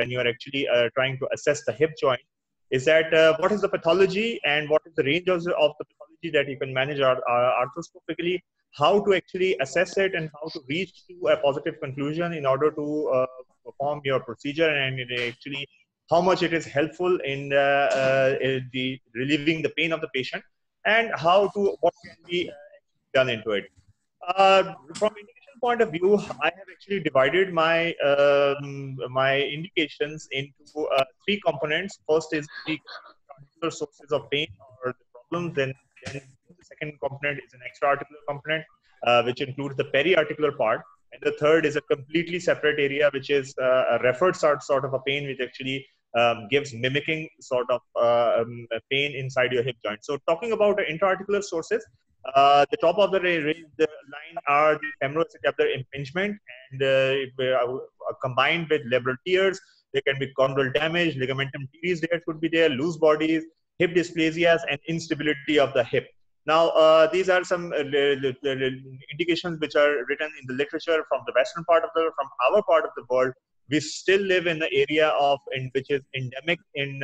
when you are actually uh, trying to assess the hip joint is that uh, what is the pathology and what is the range of the, of the pathology that you can manage ar- arthroscopically, how to actually assess it and how to reach to a positive conclusion in order to uh, perform your procedure and actually how much it is helpful in, uh, in the relieving the pain of the patient and how to what can be uh, done into it. Uh, from point of view, I have actually divided my um, my indications into uh, three components. First is the sources of pain or the problems. Then, then the second component is an extra-articular component, uh, which includes the peri-articular part. And the third is a completely separate area, which is uh, a referred sort, sort of a pain, which actually um, gives mimicking sort of uh, um, pain inside your hip joint. So talking about intra-articular sources, uh, the top of the, line are the femoral femoroacetabular impingement and uh, uh, combined with labral tears. There can be chondral damage, ligamentum teres there could be there, loose bodies, hip dysplasias, and instability of the hip. Now, uh, these are some uh, indications which are written in the literature from the western part of the, from our part of the world. We still live in the area of, in, which is endemic in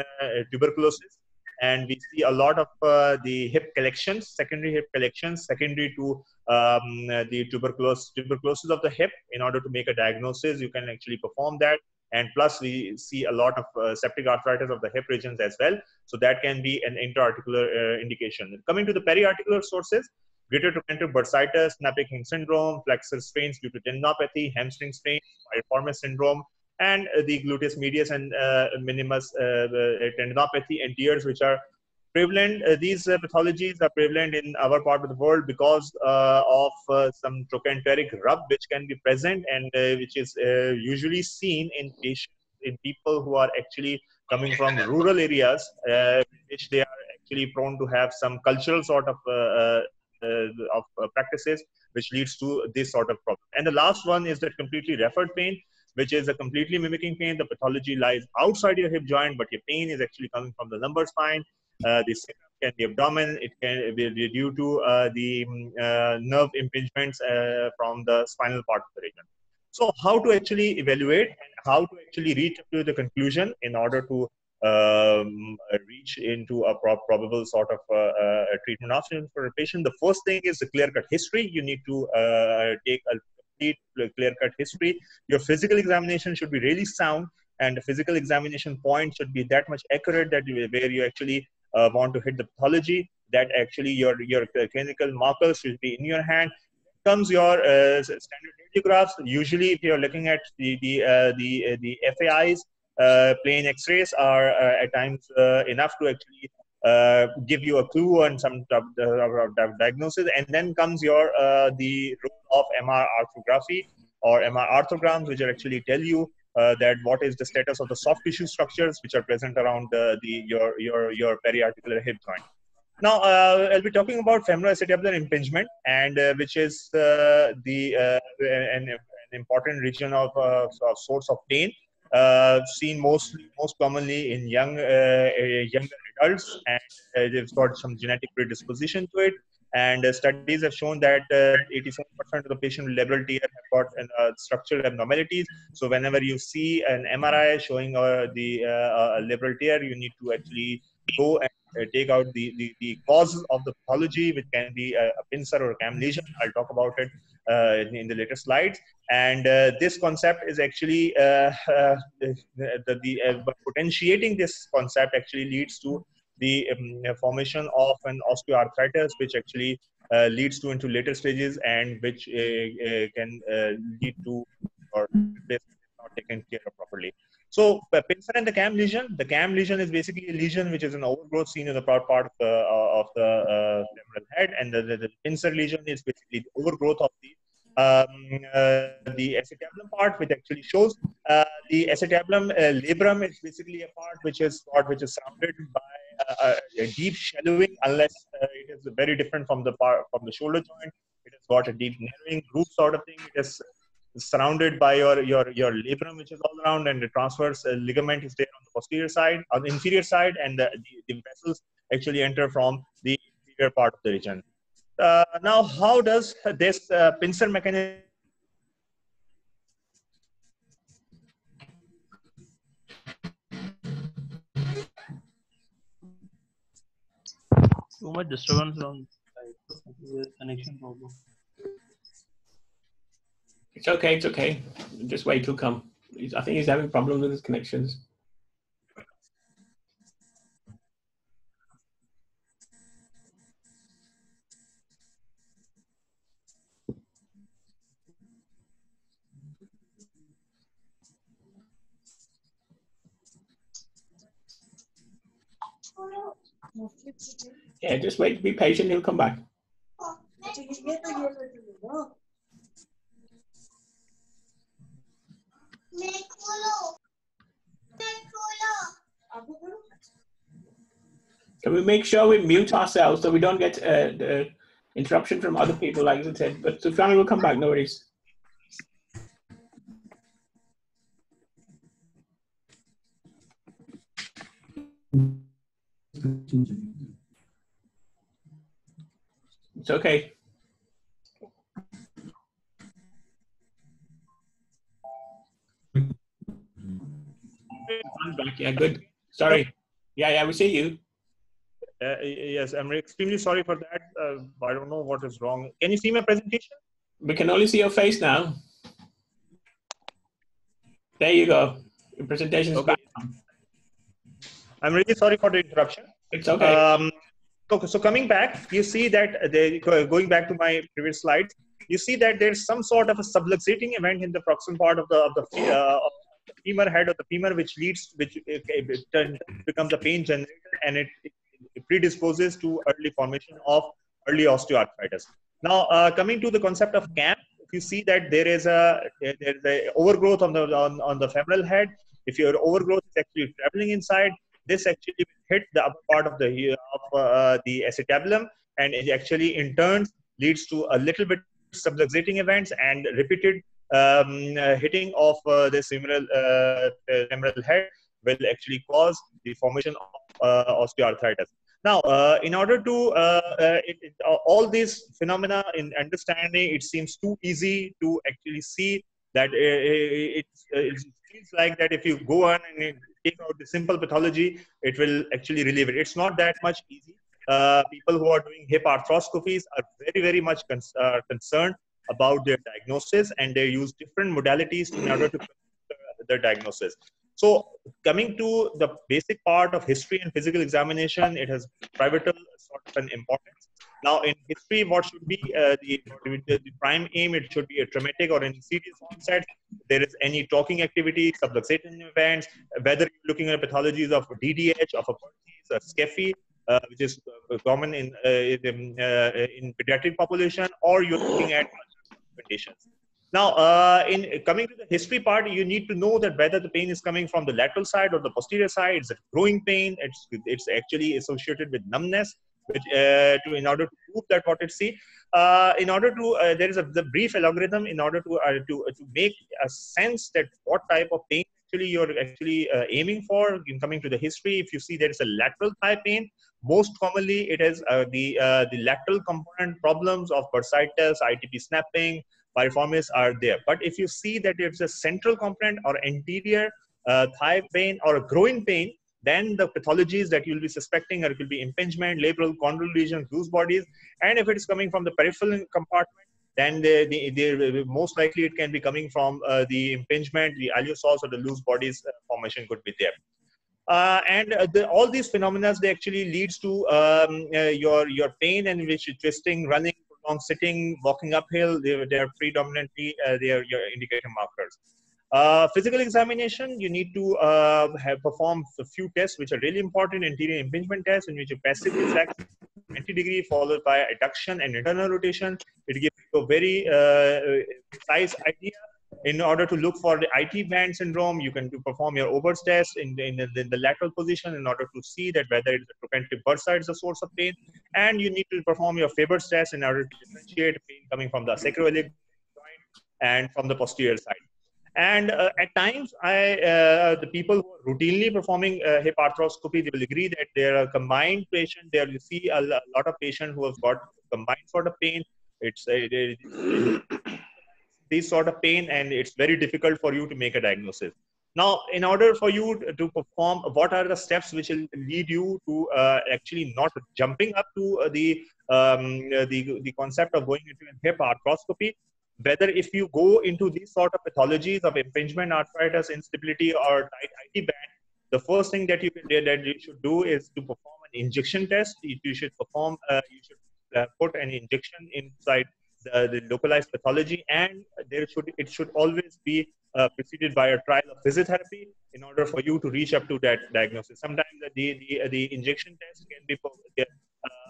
tuberculosis and we see a lot of uh, the hip collections, secondary hip collections, secondary to um, the tuberculosis, tuberculosis of the hip. In order to make a diagnosis, you can actually perform that. And plus, we see a lot of uh, septic arthritis of the hip regions as well. So that can be an intra-articular uh, indication. Coming to the peri-articular sources, greater trochanteric bursitis, snapping syndrome, flexor strains due to tendinopathy, hamstring strain, piriformis syndrome, and uh, the gluteus medius and uh, minimus uh, tendinopathy and tears, which are prevalent. these pathologies are prevalent in our part of the world because of some trochanteric rub, which can be present and which is usually seen in patients, in people who are actually coming from rural areas, which they are actually prone to have some cultural sort of uh, of uh, practices which leads to this sort of problem and the last one is that completely referred pain which is a completely mimicking pain. The pathology lies outside your hip joint, but your pain is actually coming from the lumbar spine. Uh, can be abdomen. It can be due to uh, the mm, uh, nerve impingements uh, from the spinal part of the region. So, how to actually evaluate and how to actually reach to the conclusion in order to um, reach into a pro probable sort of uh, uh, treatment option for a patient. The first thing is the clear cut history. You need to uh, take a complete clear cut history. Your physical examination should be really sound, and the physical examination point should be that much accurate that you, where you actually uh, want to hit the pathology, that actually your, your clinical markers should be in your hand. Comes your uh, standard radiographs. Usually, if you're looking at the the uh, the, uh, the FAIs, uh, plain X-rays are uh, at times enough to actually uh, give you a clue on some diagnosis, and then comes your uh, the role of MR arthrography or MR arthrograms, which actually tell you uh, that what is the status of the soft tissue structures which are present around uh, the your your your periarticular hip joint. Now uh, I'll be talking about femoroacetabular impingement, and uh, which is the an, an, important region of, of source of pain uh, seen mostly most commonly in young uh, younger adults, and uh, they've got some genetic predisposition to it. And uh, studies have shown that 87% uh, of the patient with labral tear have got uh, structural abnormalities. So whenever you see an MRI showing the labral tear, you need to actually go and uh, take out the, the, the causes of the pathology, which can be a, a pincer or a cam lesion. I'll talk about it uh, in, in, the later slides. And uh, this concept is actually the, the potentiating this concept actually leads to the um, formation of an osteoarthritis, which actually uh, leads to into later stages and which uh, uh, can lead to or not taken care of properly. So pincer and the cam lesion, the cam lesion is basically a lesion which is an overgrowth seen in the part, part of the, uh, of the uh, femoral head, and the, the, the, pincer lesion is basically the overgrowth of the um, uh, the acetabulum part, which actually shows uh, the acetabulum uh, labrum is basically a part which is part which is surrounded by uh, a deep shallowing, unless it is very different from the part from the shoulder joint. It has got a deep narrowing groove sort of thing. It is surrounded by your your your labrum which is all around and the transverse uh, ligament is there on the posterior side on the inferior side and the, the, the vessels actually enter from the inferior part of the region. Uh, now how does this uh, pincer mechanism too much disturbance on the connection problem. It's okay. It's okay. Just wait till come. I think he's having problems with his connections. Yeah, just wait. Be patient. He'll come back. Can we make sure we mute ourselves so we don't get uh, the interruption from other people, like I said? But Sufyan will come back, no worries. It's okay. Back. Yeah, good. Sorry. Yeah, yeah, we see you. Uh, yes, I'm extremely sorry for that. Uh, I don't know what is wrong. Can you see my presentation? We can only see your face now. There you go. Your presentation is okay. back. I'm really sorry for the interruption. It's okay. Um, okay, so coming back, you see that they, going back to my previous slides, you see that there's some sort of a subluxating event in the proximal part of the of the uh, of femur head of the femur, which leads, which becomes a pain generator, and it, it predisposes to early formation of early osteoarthritis. Now, uh, coming to the concept of CAM, if you see that there is a there is a overgrowth on the on, on the femoral head, if your overgrowth is actually traveling inside, this actually hit the upper part of the of uh, the acetabulum, and it actually in turn leads to a little bit subluxating events and repeated um, uh, hitting of uh, the femoral, uh, femoral head will actually cause the formation of osteoarthritis. Now, uh, in order to uh, uh, it, it, all these phenomena in understanding, it seems too easy to actually see that it, it, feels like that if you go on and take out the simple pathology, it will actually relieve it. It's not that much easy. people who are doing hip arthroscopies are very, very much con- concerned about their diagnosis and they use different modalities in order to the diagnosis. So coming to the basic part of history and physical examination, it has pivotal sort of an importance. Now in history, what should be uh, the, the, prime aim? It should be a traumatic or any serious onset. There is any talking activity, subluxation events, whether you're looking at pathologies of DDH, of a Perthes, a uh, which is common in, uh, in, uh, in pediatric population, or you're looking at Now, uh, in coming to the history part, you need to know that whether the pain is coming from the lateral side or the posterior side. It's a groin pain. It's it's actually associated with numbness. Which, uh, to in order to prove that what it see, uh, in order to uh, there is a the brief algorithm in order to uh, to uh, to make a sense that what type of pain actually you're actually aiming for. In coming to the history, if you see there is a lateral thigh pain, most commonly it is the the lateral component problems of bursitis, ITB snapping, piriformis are there. But if you see that it's a central component or anterior uh, thigh pain or a groin pain, then the pathologies that you'll be suspecting are it will be impingement, labral, chondral lesions, loose bodies. And if it is coming from the peripheral compartment, then the, the, the, most likely it can be coming from uh, the impingement, the iliopsoas or the loose bodies uh, formation could be there. Uh, and uh, the, all these phenomena they actually leads to um, uh, your your pain and which twisting, running, on sitting, walking uphill, they, they are predominantly uh, they are your indicator markers. Uh, physical examination, you need to uh, have perform a few tests which are really important. Anterior impingement test, in which you passive reflex 90 degree followed by adduction and internal rotation. It gives you a very uh, precise idea in order to look for the IT band syndrome, you can perform your Ober's test in, in, in, the lateral position in order to see that whether it's a trochanteric bursa is the source of pain. And you need to perform your Faber's test in order to differentiate pain coming from the sacroiliac joint and from the posterior side. And uh, at times, I, uh, the people who are routinely performing uh, hip arthroscopy, they will agree that there are combined patients. There you see a lot of patients who have got combined sort of pain. It's it, it, this sort of pain and it's very difficult for you to make a diagnosis Now, in order for you to perform, what are the steps which will lead you to uh, actually not jumping up to uh, the, um, the the concept of going into hip arthroscopy? Whether if you go into these sort of pathologies of impingement, arthritis, instability, or tight IT band, the first thing that you can that you should do is to perform an injection test. You should perform, uh, you should uh, put an injection inside the, the, localized pathology, and there should it should always be uh, preceded by a trial of physiotherapy in order for you to reach up to that diagnosis. Sometimes the the, the injection test can be uh,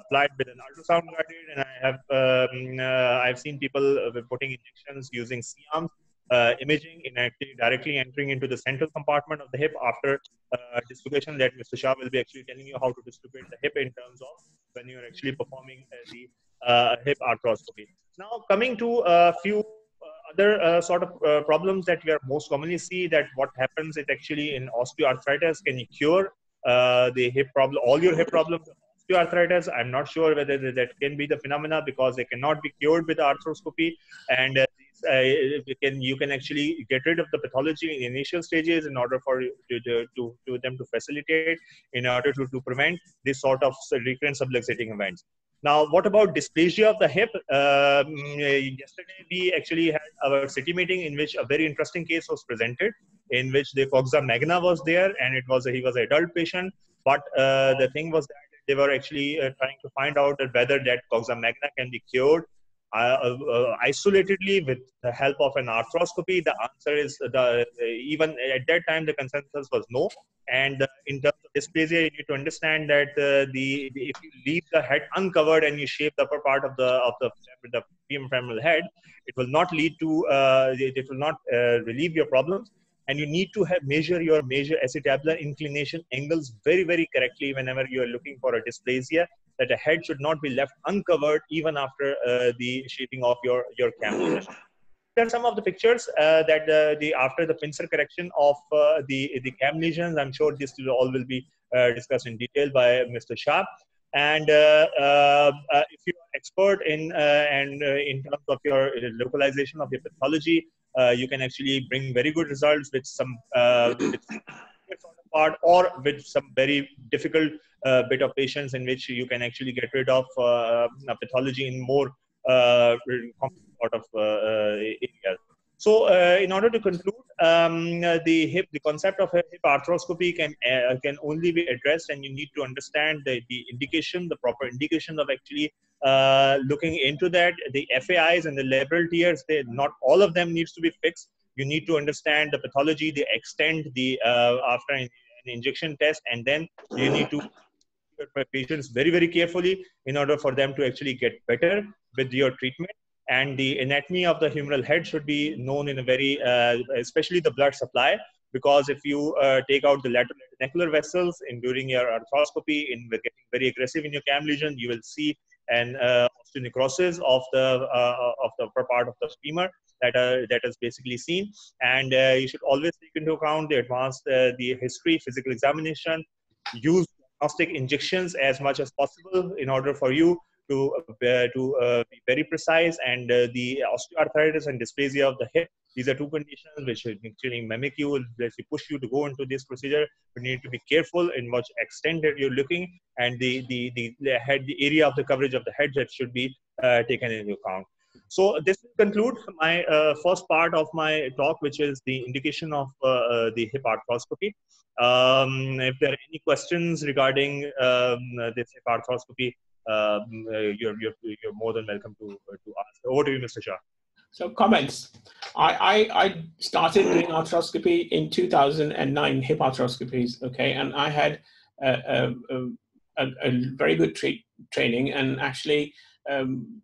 applied with an ultrasound guided, and I have um, uh, I've seen people putting injections using C-arms uh, imaging in actually directly entering into the central compartment of the hip after uh, dislocation that Mr. Shah will be actually telling you how to dislocate the hip in terms of when you're actually performing uh, the uh, hip arthroscopy. Now coming to a few uh, other uh, sort of problems that we are most commonly see that what happens is actually in osteoarthritis can you cure the hip problem, all your hip problems osteoarthritis. I'm not sure whether that can be the phenomena because they cannot be cured with arthroscopy, and uh, uh, you can you can actually get rid of the pathology in the initial stages in order for to, to, to them to facilitate in order to, to prevent this sort of recurrent subluxating events. Now, what about dysplasia of the hip? Um, yesterday, we actually had our city meeting in which a very interesting case was presented, in which the coxa magna was there, and it was a, he was an adult patient. But uh, the thing was that they were actually uh, trying to find out whether that coxa magna can be cured uh, uh, isolatedly with the help of an arthroscopy? The answer is the even at that time the consensus was no. And uh, in terms of dysplasia, you need to understand that uh, the, the, if you leave the head uncovered and you shape the upper part of the of the the femoral head, it will not lead to uh, it, it, will not uh, relieve your problems. And you need to have measure your major acetabular inclination angles very very correctly whenever you are looking for a dysplasia that a head should not be left uncovered even after uh, the shaping of your, your camera. Are some of the pictures uh, that uh, the after the pincer correction of uh, the, the cam lesions. I'm sure this will all will be uh, discussed in detail by Mr. Shah. And uh, if you're expert in and in terms of your localization of your pathology, you can actually bring very good results with some with part or with some very difficult uh, bit of patients in which you can actually get rid of uh, pathology in more uh, sort of areas. So, uh, in order to conclude, um, the hip, the concept of hip arthroscopy can uh, can only be addressed, and you need to understand the, the indication, the proper indication of actually uh, looking into that. The FAIs and the labral tears, they, not all of them needs to be fixed. You need to understand the pathology, the extent, the after an injection test, and then you need to patients very, very carefully in order for them to actually get better with your treatment. And the anatomy of the humeral head should be known in a very, uh, especially the blood supply, because if you uh, take out the lateral retinacular vessels in during your arthroscopy, in getting very aggressive in your cam lesion, you will see an uh, osteonecrosis of the uh, of the upper part of the femur that uh, that is basically seen. And uh, you should always take into account the advanced the history, physical examination, use diagnostic injections as much as possible in order for you to, to uh, be very precise. And uh, the osteoarthritis and dysplasia of the hip, these are two conditions which actually mimic you, basically push you to go into this procedure. You need to be careful in what extent that you're looking and the, the, the, the head, the area of the coverage of the head that should be uh, taken into account. So this will conclude my uh, first part of my talk, which is the indication of uh, the hip arthroscopy. Um, if there are any questions regarding um, this hip arthroscopy, you're, you're, you're more than welcome to, uh, to ask. Over to you, Mr. Shah. So comments. I, I, I started doing arthroscopy in 2009, hip arthroscopies, okay, and I had a, a, a, a very good tra- training and actually um,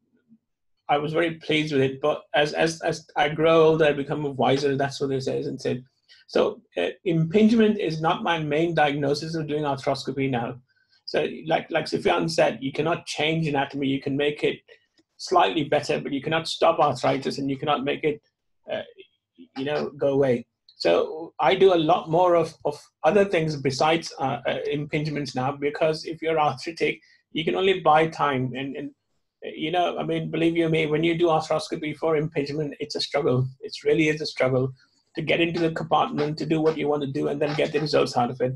I was very pleased with it. But as as as I grow older, I become wiser. That's what it says and said. So uh, impingement is not my main diagnosis of doing arthroscopy now. So like like Sufyan said, you cannot change anatomy. You can make it slightly better, but you cannot stop arthritis, and you cannot make it, uh, you know, go away. So I do a lot more of, of other things besides uh, uh, impingements now because if you're arthritic, you can only buy time. And, and you know, I mean, believe you me, when you do arthroscopy for impingement, it's a struggle. It really is a struggle. to get into the compartment to do what you want to do and then get the results out of it.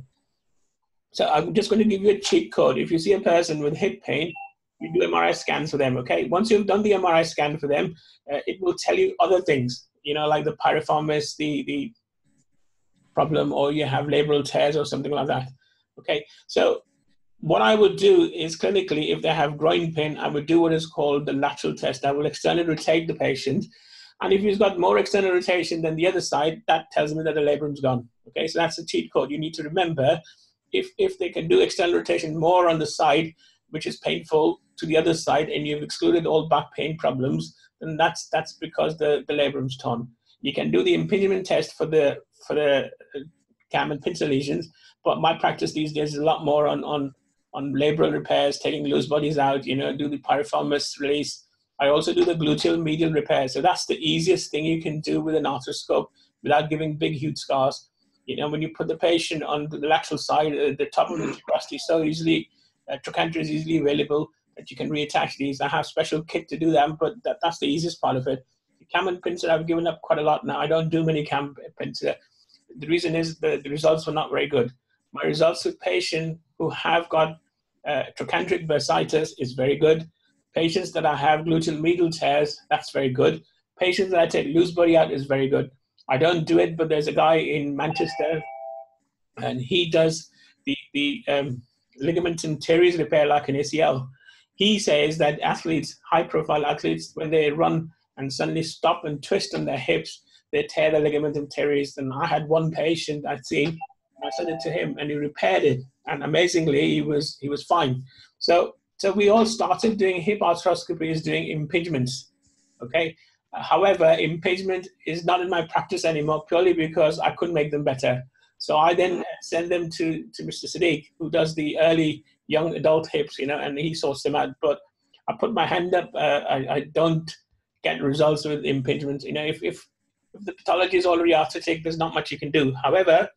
So I'm just going to give you a cheat code. If you see a person with hip pain, you do MRI scans for them. Okay. Once you've done the MRI scan for them, uh, it will tell you other things. You know, like the piriformis, the the problem, or you have labral tears or something like that. Okay. So what I would do is clinically, if they have groin pain, I would do what is called the lateral test. I will externally rotate the patient. And if he's got more external rotation than the other side, that tells me that the labrum's gone. Okay, so that's a cheat code. You need to remember if, if they can do external rotation more on the side, which is painful to the other side, and you've excluded all back pain problems, then that's that's because the, the labrum's torn. You can do the impingement test for the for the uh, cam and pincer lesions, but my practice these days is a lot more on, on on labral repairs, taking loose bodies out, you know, do the piriformis release. I also do the gluteal medial repair. So that's the easiest thing you can do with an arthroscope without giving big, huge scars. You know, when you put the patient on the lateral side, uh, the top of the tuberosity so easily, uh, trochanter is easily available that you can reattach these. I have special kit to do that, but that, that's the easiest part of it. The cam and pincer, I've given up quite a lot now. I don't do many cam pincer. The reason is the, the results were not very good. My results with patients who have got uh, trochanteric bursitis is very good. Patients that I have gluteal medial tears, that's very good. Patients that I take loose body out is very good. I don't do it, but there's a guy in Manchester, and he does the the um, ligamentum teres repair like an ACL. He says that athletes, high profile athletes, when they run and suddenly stop and twist on their hips, they tear the ligamentum teres. And I had one patient I'd seen, I sent it to him, and he repaired it and amazingly he was he was fine so so we all started doing hip arthroscopies doing impingements okay however impingement is not in my practice anymore purely because i couldn't make them better. So i then send them to to mr sadiq who does the early young adult hips you know and he sorts them out. But i put my hand up uh, I, I don't get results with impingement. You know if, if if the pathology is already arthritic there's not much you can do. However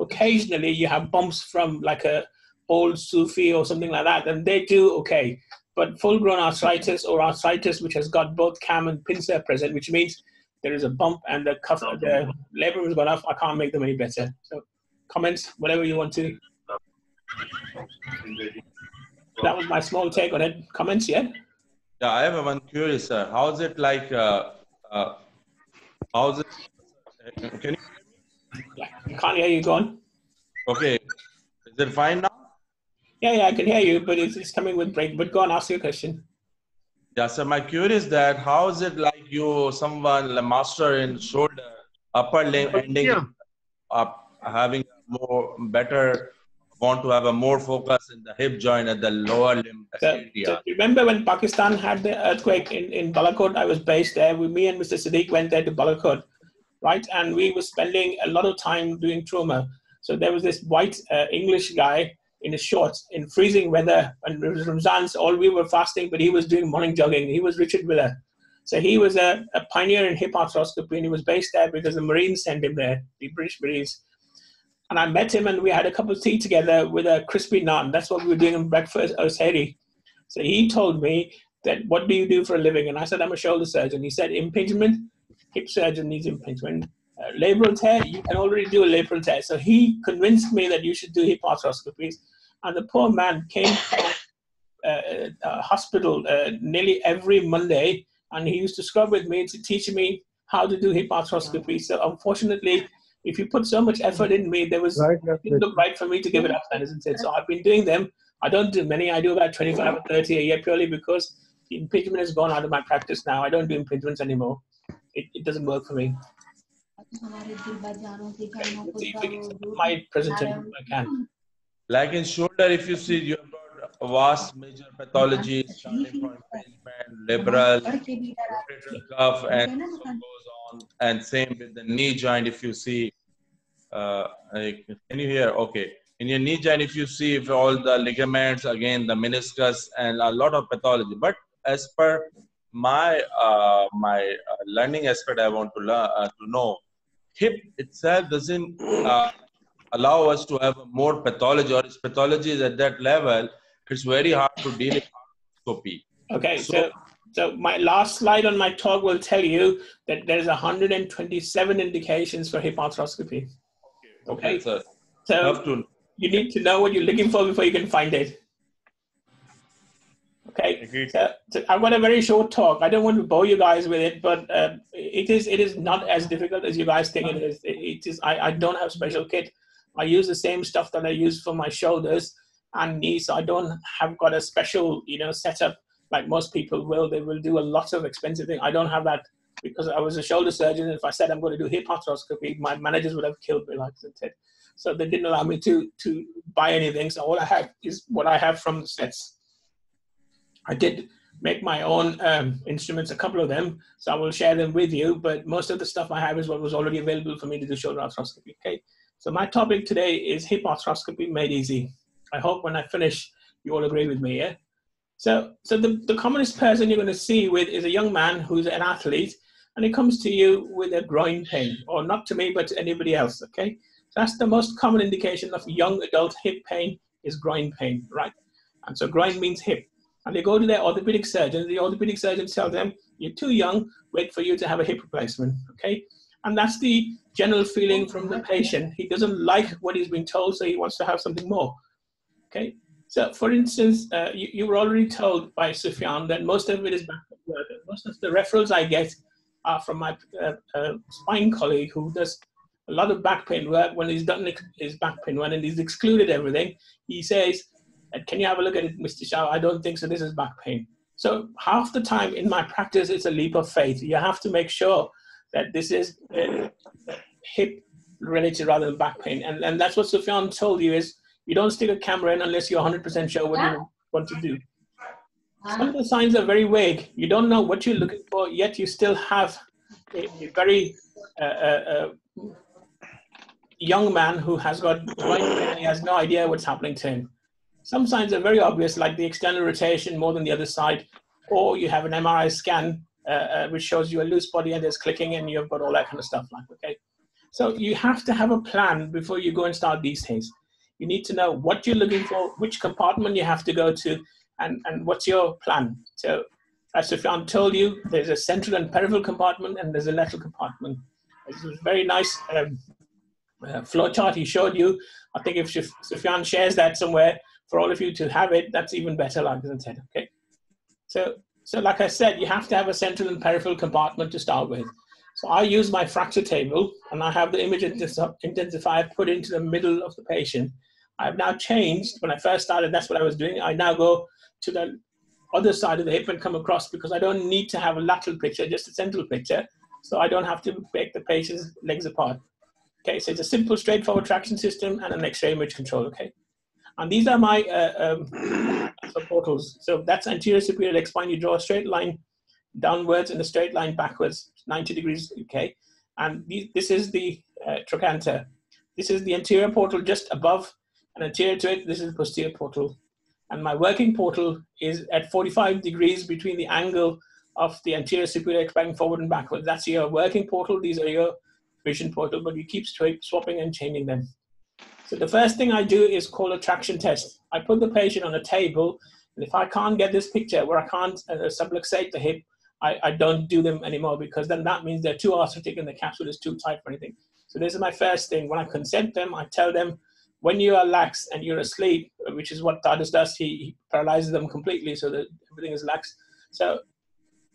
occasionally you have bumps from like a old SUFE or something like that, and they do okay. But full-grown arthritis or arthritis which has got both cam and pincer present, which means there is a bump and the cuff, the labrum has gone off. I can't make them any better. So, comments, whatever you want to. That was my small take on it. Comments yet? Yeah, I have one curious. Uh, how's it like? Uh, uh, how's it? Can you yeah, I can't hear you. Go on. Okay. Is it fine now? Yeah, yeah, I can hear you, but it's, it's coming with break. But go on, ask your question. Yeah, so my curious that how is it like you, someone, a master in shoulder, upper limb ending yeah. up, having more better, want to have a more focus in the hip joint at the lower limb so, area. So remember when Pakistan had the earthquake in, in Balakot? I was based there. We, me and Mr. Sadiq went there to Balakot right? And we were spending a lot of time doing trauma. So there was this white uh, English guy in his shorts in freezing weather, and it was Ramzan, so all we were fasting, but he was doing morning jogging. He was Richard Villar. So he was a, a pioneer in hip arthroscopy, and he was based there because the Marines sent him there, the British Marines. And I met him, and we had a cup of tea together with a crispy naan. That's what we were doing in breakfast, Osiri. So he told me that, what do you do for a living? And I said, I'm a shoulder surgeon. He said, impingement hip surgeon needs impingement. Uh, labral tear, you can already do a labral tear. So he convinced me that you should do hip arthroscopies. And the poor man came from uh, a hospital uh, nearly every Monday, and he used to scrub with me to teach me how to do hip arthroscopy. So unfortunately, if you put so much effort in me, there was right, it didn't look right for me to give it up then, isn't it? So I've been doing them. I don't do many. I do about 25 or 30 a year purely because impingement has gone out of my practice now. I don't do impingements anymore it, it doesn't work for me. My presentation, I can. Like in shoulder, if you see, you have got a vast major pathology starting from impingement, labral, cuff, and so goes on. And same with the knee joint, if you see. Uh, can you hear? Okay. In your knee joint, if you see if all the ligaments, again, the meniscus, and a lot of pathology. But as per my uh, my uh, learning aspect I want to learn uh, to know. Hip itself doesn't uh, allow us to have more pathology, or its pathology is at that level. It's very hard to deal with arthroscopy. Okay, so, so so my last slide on my talk will tell you that there's 127 indications for hip arthroscopy. Okay, sir. so Have you need to know what you're looking for before you can find it. Okay, Agreed. so, so I've got a very short talk. I don't want to bore you guys with it, but uh, it is it is not as difficult as you guys think it is. It, it is. I, I don't have special kit. I use the same stuff that I use for my shoulders and knees. I don't have got a special you know setup like most people will. They will do a lot of expensive things. I don't have that because I was a shoulder surgeon. If I said I'm going to do hip arthroscopy, my managers would have killed me like I said. So they didn't allow me to to buy anything. So all I have is what I have from the sets. I did make my own um, instruments, a couple of them, so I will share them with you. But most of the stuff I have is what was already available for me to do shoulder arthroscopy. Okay, so my topic today is hip arthroscopy made easy. I hope when I finish, you all agree with me. Yeah. So, so the, the commonest person you're going to see with is a young man who's an athlete, and he comes to you with a groin pain, or not to me, but to anybody else. Okay, so that's the most common indication of young adult hip pain is groin pain, right? And so groin means hip and they go to their orthopedic surgeon. The orthopedic surgeon tells them, "You're too young. Wait for you to have a hip replacement." Okay, and that's the general feeling from the patient. He doesn't like what he's been told, so he wants to have something more. Okay, so for instance, uh, you, you, were already told by Sufyan that most of it is back work. Most of the referrals I get are from my uh, uh, spine colleague who does a lot of back pain work. When he's done his back pain one and he's excluded everything, he says can you have a look at it, Mr. Shah? I don't think so. This is back pain. So half the time in my practice, it's a leap of faith. You have to make sure that this is uh, hip related rather than back pain. And, and that's what Sufyan told you is you don't stick a camera in unless you're 100% sure what you want to do. Some of the signs are very vague. You don't know what you're looking for, yet you still have a, a very uh, uh, uh young man who has got right and he has no idea what's happening to him. Some signs are very obvious, like the external rotation more than the other side, or you have an MRI scan uh, uh, which shows you a loose body and there's clicking and you've got all that kind of stuff. Like, okay, so you have to have a plan before you go and start these things. You need to know what you're looking for, which compartment you have to go to, and, and what's your plan. So, as Sufyan told you, there's a central and peripheral compartment and there's a lateral compartment. This is a very nice um, uh, flow chart he showed you. I think if Sufyan shares that somewhere, for all of you to have it, that's even better, like I said. Okay. So, so like I said, you have to have a central and peripheral compartment to start with. So I use my fracture table and I have the image intensifier put into the middle of the patient. I've now changed. When I first started, that's what I was doing. I now go to the other side of the hip and come across because I don't need to have a lateral picture, just a central picture. So I don't have to break the patient's legs apart. Okay, so it's a simple, straightforward traction system and an X-ray image control. Okay. And these are my uh, um, portals. So that's anterior superior leg spine. You draw a straight line downwards and a straight line backwards, 90 degrees, okay? And these, this is the uh, trochanter. This is the anterior portal just above and anterior to it, this is the posterior portal. And my working portal is at 45 degrees between the angle of the anterior superior expanding forward and backwards. That's your working portal. These are your vision portal, but you keep swapping and changing them. So the first thing I do is call a traction test. I put the patient on a table, and if I can't get this picture where I can't uh, subluxate the hip, I, I don't do them anymore because then that means they're too arthritic and the capsule is too tight for anything. So this is my first thing. When I consent them, I tell them when you are lax and you're asleep, which is what TARDIS does, he, he paralyzes them completely so that everything is lax. So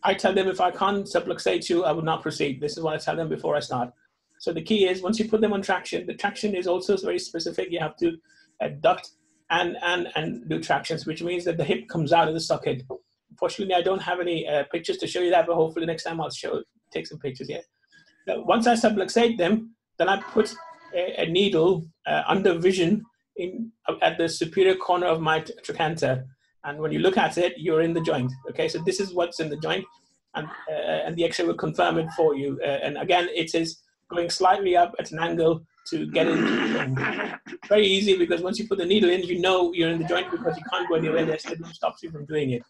I tell them if I can't subluxate you, I would not proceed. This is what I tell them before I start. So the key is once you put them on traction, the traction is also very specific. You have to adduct and, and, and do tractions, which means that the hip comes out of the socket. Unfortunately, I don't have any uh, pictures to show you that, but hopefully next time I'll show, take some pictures. Now, once I subluxate them, then I put a, a needle uh, under vision in at the superior corner of my trochanter. And when you look at it, you're in the joint. Okay, so this is what's in the joint, and uh, and the X-ray will confirm it for you. Uh, and again, it is going slightly up at an angle to get into Very easy because once you put the needle in, you know you're in the joint because you can't go anywhere. There's nothing stops you from doing it.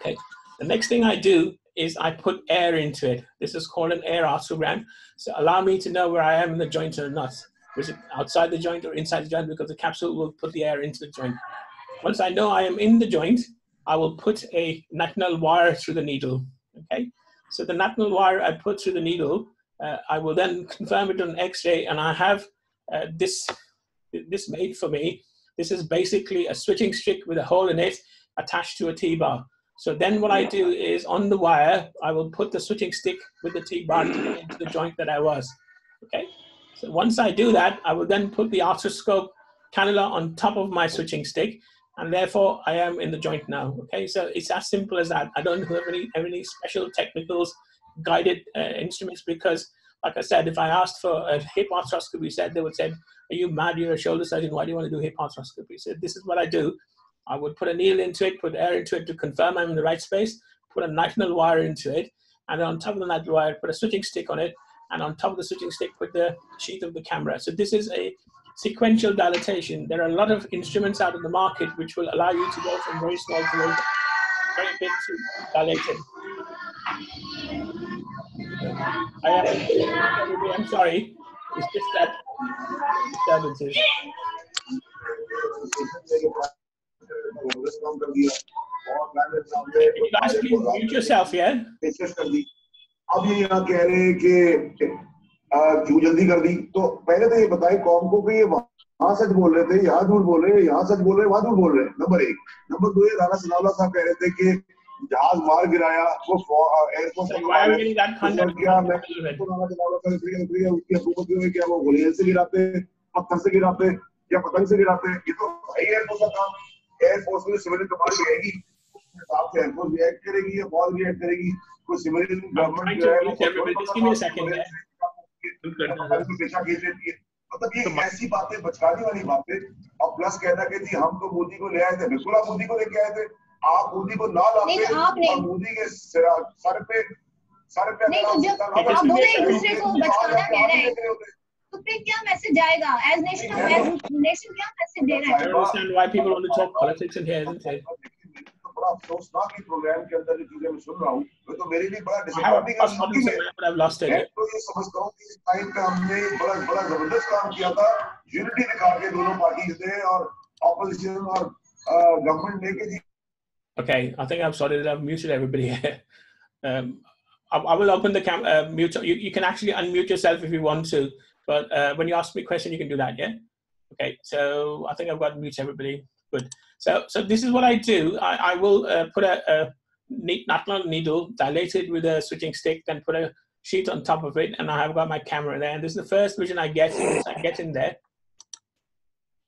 Okay. The next thing I do is I put air into it. This is called an air arthrogram. So allow me to know where I am in the joint or not. Is it outside the joint or inside the joint? Because the capsule will put the air into the joint. Once I know I am in the joint, I will put a nitinol wire through the needle. Okay, so the nitinol wire I put through the needle, I will then confirm it on X-ray, and I have uh, this this made for me. This is basically a switching stick with a hole in it attached to a T-bar. So then what I do is on the wire, I will put the switching stick with the T-bar into the joint that I was. Okay. So once I do that, I will then put the arthroscope cannula on top of my switching stick, and therefore I am in the joint now. Okay, so it's as simple as that. I don't have any, have any special technicals, guided uh, instruments because, like I said, if I asked for a hip arthroscopy, said they would say, "Are you mad? You're a shoulder surgeon. Why do you want to do hip arthroscopy?" So this is what I do. I would put a needle into it, put air into it to confirm I'm in the right space, put a nitinol wire into it, and on top of the nitinol wire, put a switching stick on it, and on top of the switching stick, put the sheath of the camera. So this is a sequential dilatation. There are a lot of instruments out in the market which will allow you to go from very small to very big to dilated. I am, I'm sorry, it's just that disturbances. Mute yourself, yeah? अब ये यहाँ कह रहे कि क्यों जल्दी कर दी तो पहले तो ये बताएँ कौन को कि ये वहाँ सच बोल रहे थे यहाँ झूठ बोल रहे हैं यहाँ सच बोल रहे वहाँ झूठ बोल रहे हैं नंबर एक नंबर दो ये राणा सनावला साहब कह रहे थे कि जहाज़ मार गिराया वो एयरफोर्स? क्या तो वो गोलियाँ से गिराते पत्थर से गिराते या पतंग से गिराते ये तो भाई एयरफोर्स का काम। एयरफोर्स में सिविल कमांड रहेगी हिसाब से एयरफोर्स रिएक्ट करेगी या फौज रिएक्ट करेगी। कोई सिविल गवर्नमेंट जो है yeah. पेशा लेती है। मतलब ये ऐसी बातें बचकाने वाली बातें। और प्लस कहना कि जी हम तो मोदी को ले आए थे बिल्कुल आप मोदी को लेके आए थे। आप मोदी को ना लाते और मोदी के सिरा- सर पे सर पे नहीं, तो आप जब आप बोले एक दूसरे को बचकाना कह रहे हैं। तो फिर क्या मैसेज जाएगा एज नेशन एज नेशन क्या मैसेज दे रहा है? Don't understand why people want to talk politics in here, isn't it? तो बड़ा अफसोसनाक ही प्रोग्राम के अंदर जो चीज़ें मैं सुन रहा हूँ। वो तो मेरे लिए बड़ा I have a disappointing past problem somewhere, but I've lost मैं it. तो ये समझता हूँ कि इस टाइम पे हमने बड़ा बड़ा ज़बरदस्त काम किया था। यूनिटी दिखा के दोनों पार्टीज़ ने और ऑपोजिशन और गवर्नमेंट ने कि जी Okay, I think I've sorted it. I've muted everybody here. Um, I, I will open the cam. Uh, mute. You, you can actually unmute yourself if you want to, but uh, when you ask me a question, you can do that. Yeah. Okay. So I think I've got to mute everybody. Good. So so this is what I do. I, I will uh, put a, a needle, dilate it with a switching stick, then put a sheet on top of it, and I have got my camera there. And this is the first vision I get. I get in there.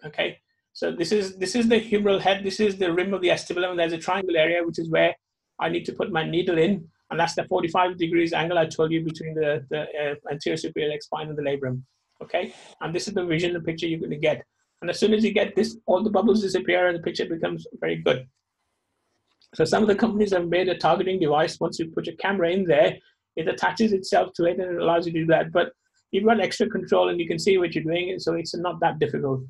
Okay. So this is this is the humeral head. This is the rim of the acetabulum. There's a triangle area which is where I need to put my needle in, and that's the 45 degrees angle I told you between the, the uh, anterior superior spine and the labrum. Okay, and this is the vision, the picture you're going to get. And as soon as you get this, all the bubbles disappear and the picture becomes very good. So some of the companies have made a targeting device. Once you put your camera in there, it attaches itself to it and it allows you to do that. But you've got extra control and you can see what you're doing, so it's not that difficult.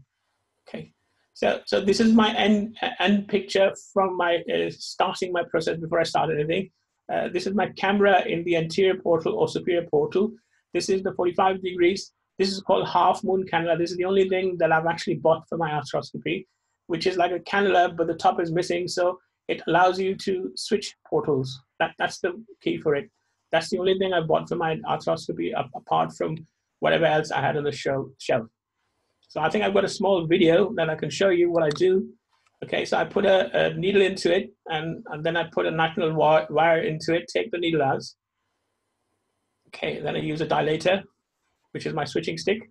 Okay. So, so this is my end, end picture from my uh, starting my process before I start anything. Uh, this is my camera in the anterior portal or superior portal. This is the 45 degrees. This is called half moon cannula. This is the only thing that I've actually bought for my arthroscopy, which is like a cannula, but the top is missing. So it allows you to switch portals. That, that's the key for it. That's the only thing I bought for my arthroscopy, apart from whatever else I had on the show, shelf. So I think I've got a small video that I can show you what I do. Okay, so I put a, a needle into it and, and then I put a nitinol wi- wire into it, take the needle out. Okay, then I use a dilator, which is my switching stick.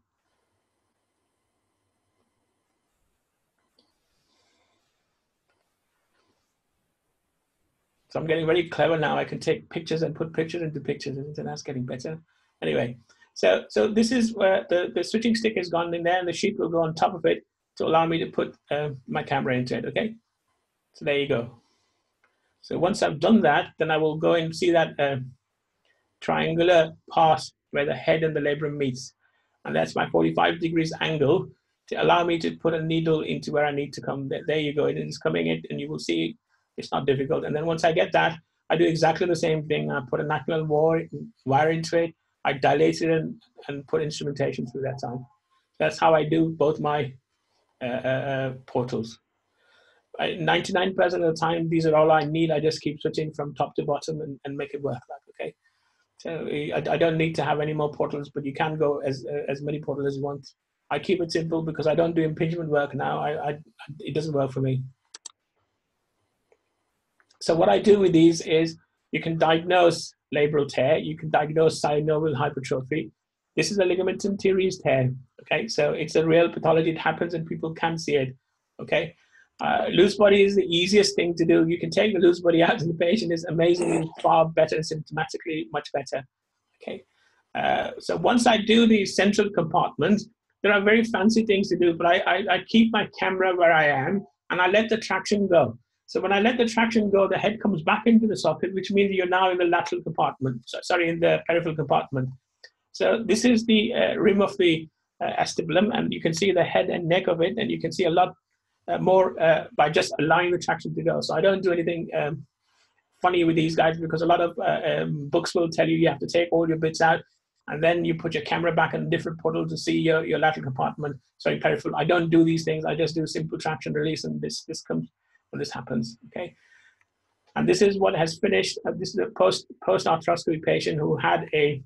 So I'm getting very clever now. I can take pictures and put pictures into pictures, and that's getting better. Anyway, so so this is where the, the switching stick has gone in there, and the sheet will go on top of it to allow me to put uh, my camera into it. Okay, so there you go. So once I've done that, then I will go and see that uh, triangular part where the head and the labrum meets, and that's my 45 degrees angle to allow me to put a needle into where I need to come. There, you go. It is coming in, and you will see it's not difficult. And then once I get that, I do exactly the same thing. I put a wire, wire into it. I dilate it and, and put instrumentation through that time. That's how I do both my uh, uh, uh, portals. I- 99% of the time, these are all I need. I just keep switching from top to bottom and, and make it work. Like, okay. So I, I don't need to have any more portals, but you can go as as many portals as you want. I keep it simple because I don't do impingement work now. I, I it doesn't work for me. So what I do with these is you can diagnose labral tear, you can diagnose synovial hypertrophy. This is a ligamentum teres tear. Okay, so it's a real pathology. It happens and people can see it. Okay, uh, loose body is the easiest thing to do. You can take the loose body out, and the patient is amazingly far better symptomatically, much better. Okay, uh, so once I do the central compartment, there are very fancy things to do, but I, I, I keep my camera where I am and I let the traction go. So when I let the traction go, the head comes back into the socket, which means you're now in the lateral compartment. Sorry, in the peripheral compartment. So this is the uh, rim of the uh, acetabulum, and you can see the head and neck of it, and you can see a lot uh, more uh, by just allowing the traction to go. So I don't do anything um, funny with these guys because a lot of uh, um, books will tell you you have to take all your bits out and then you put your camera back in a different portal to see your, your lateral compartment, sorry, peripheral. I don't do these things. I just do simple traction release and this, this comes when this happens, okay? And this is what has finished. Uh, this is a post, post arthroscopy patient who had a,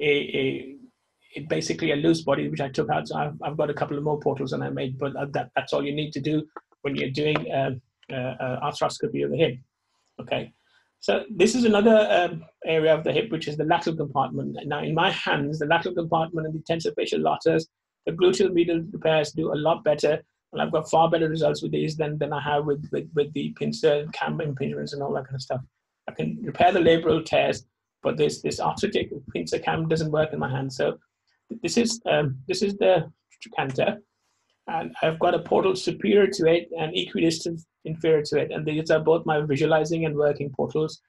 a, a, a basically a loose body, which I took out. So I've, I've got a couple of more portals and I made, but that, that's all you need to do when you're doing um, uh, uh, arthroscopy of the hip, okay? So this is another um, area of the hip, which is the lateral compartment. Now, in my hands, the lateral compartment and the tensor fasciae latae, the gluteal medial repairs do a lot better, and I've got far better results with these than, than I have with, with, with the pincer, cam impingements, and all that kind of stuff. I can repair the labral tears, but this this arthritic pincer cam doesn't work in my hand. So this is um, this is the trochanter, and I've got a portal superior to it and equidistant inferior to it. And these are both my visualizing and working portals.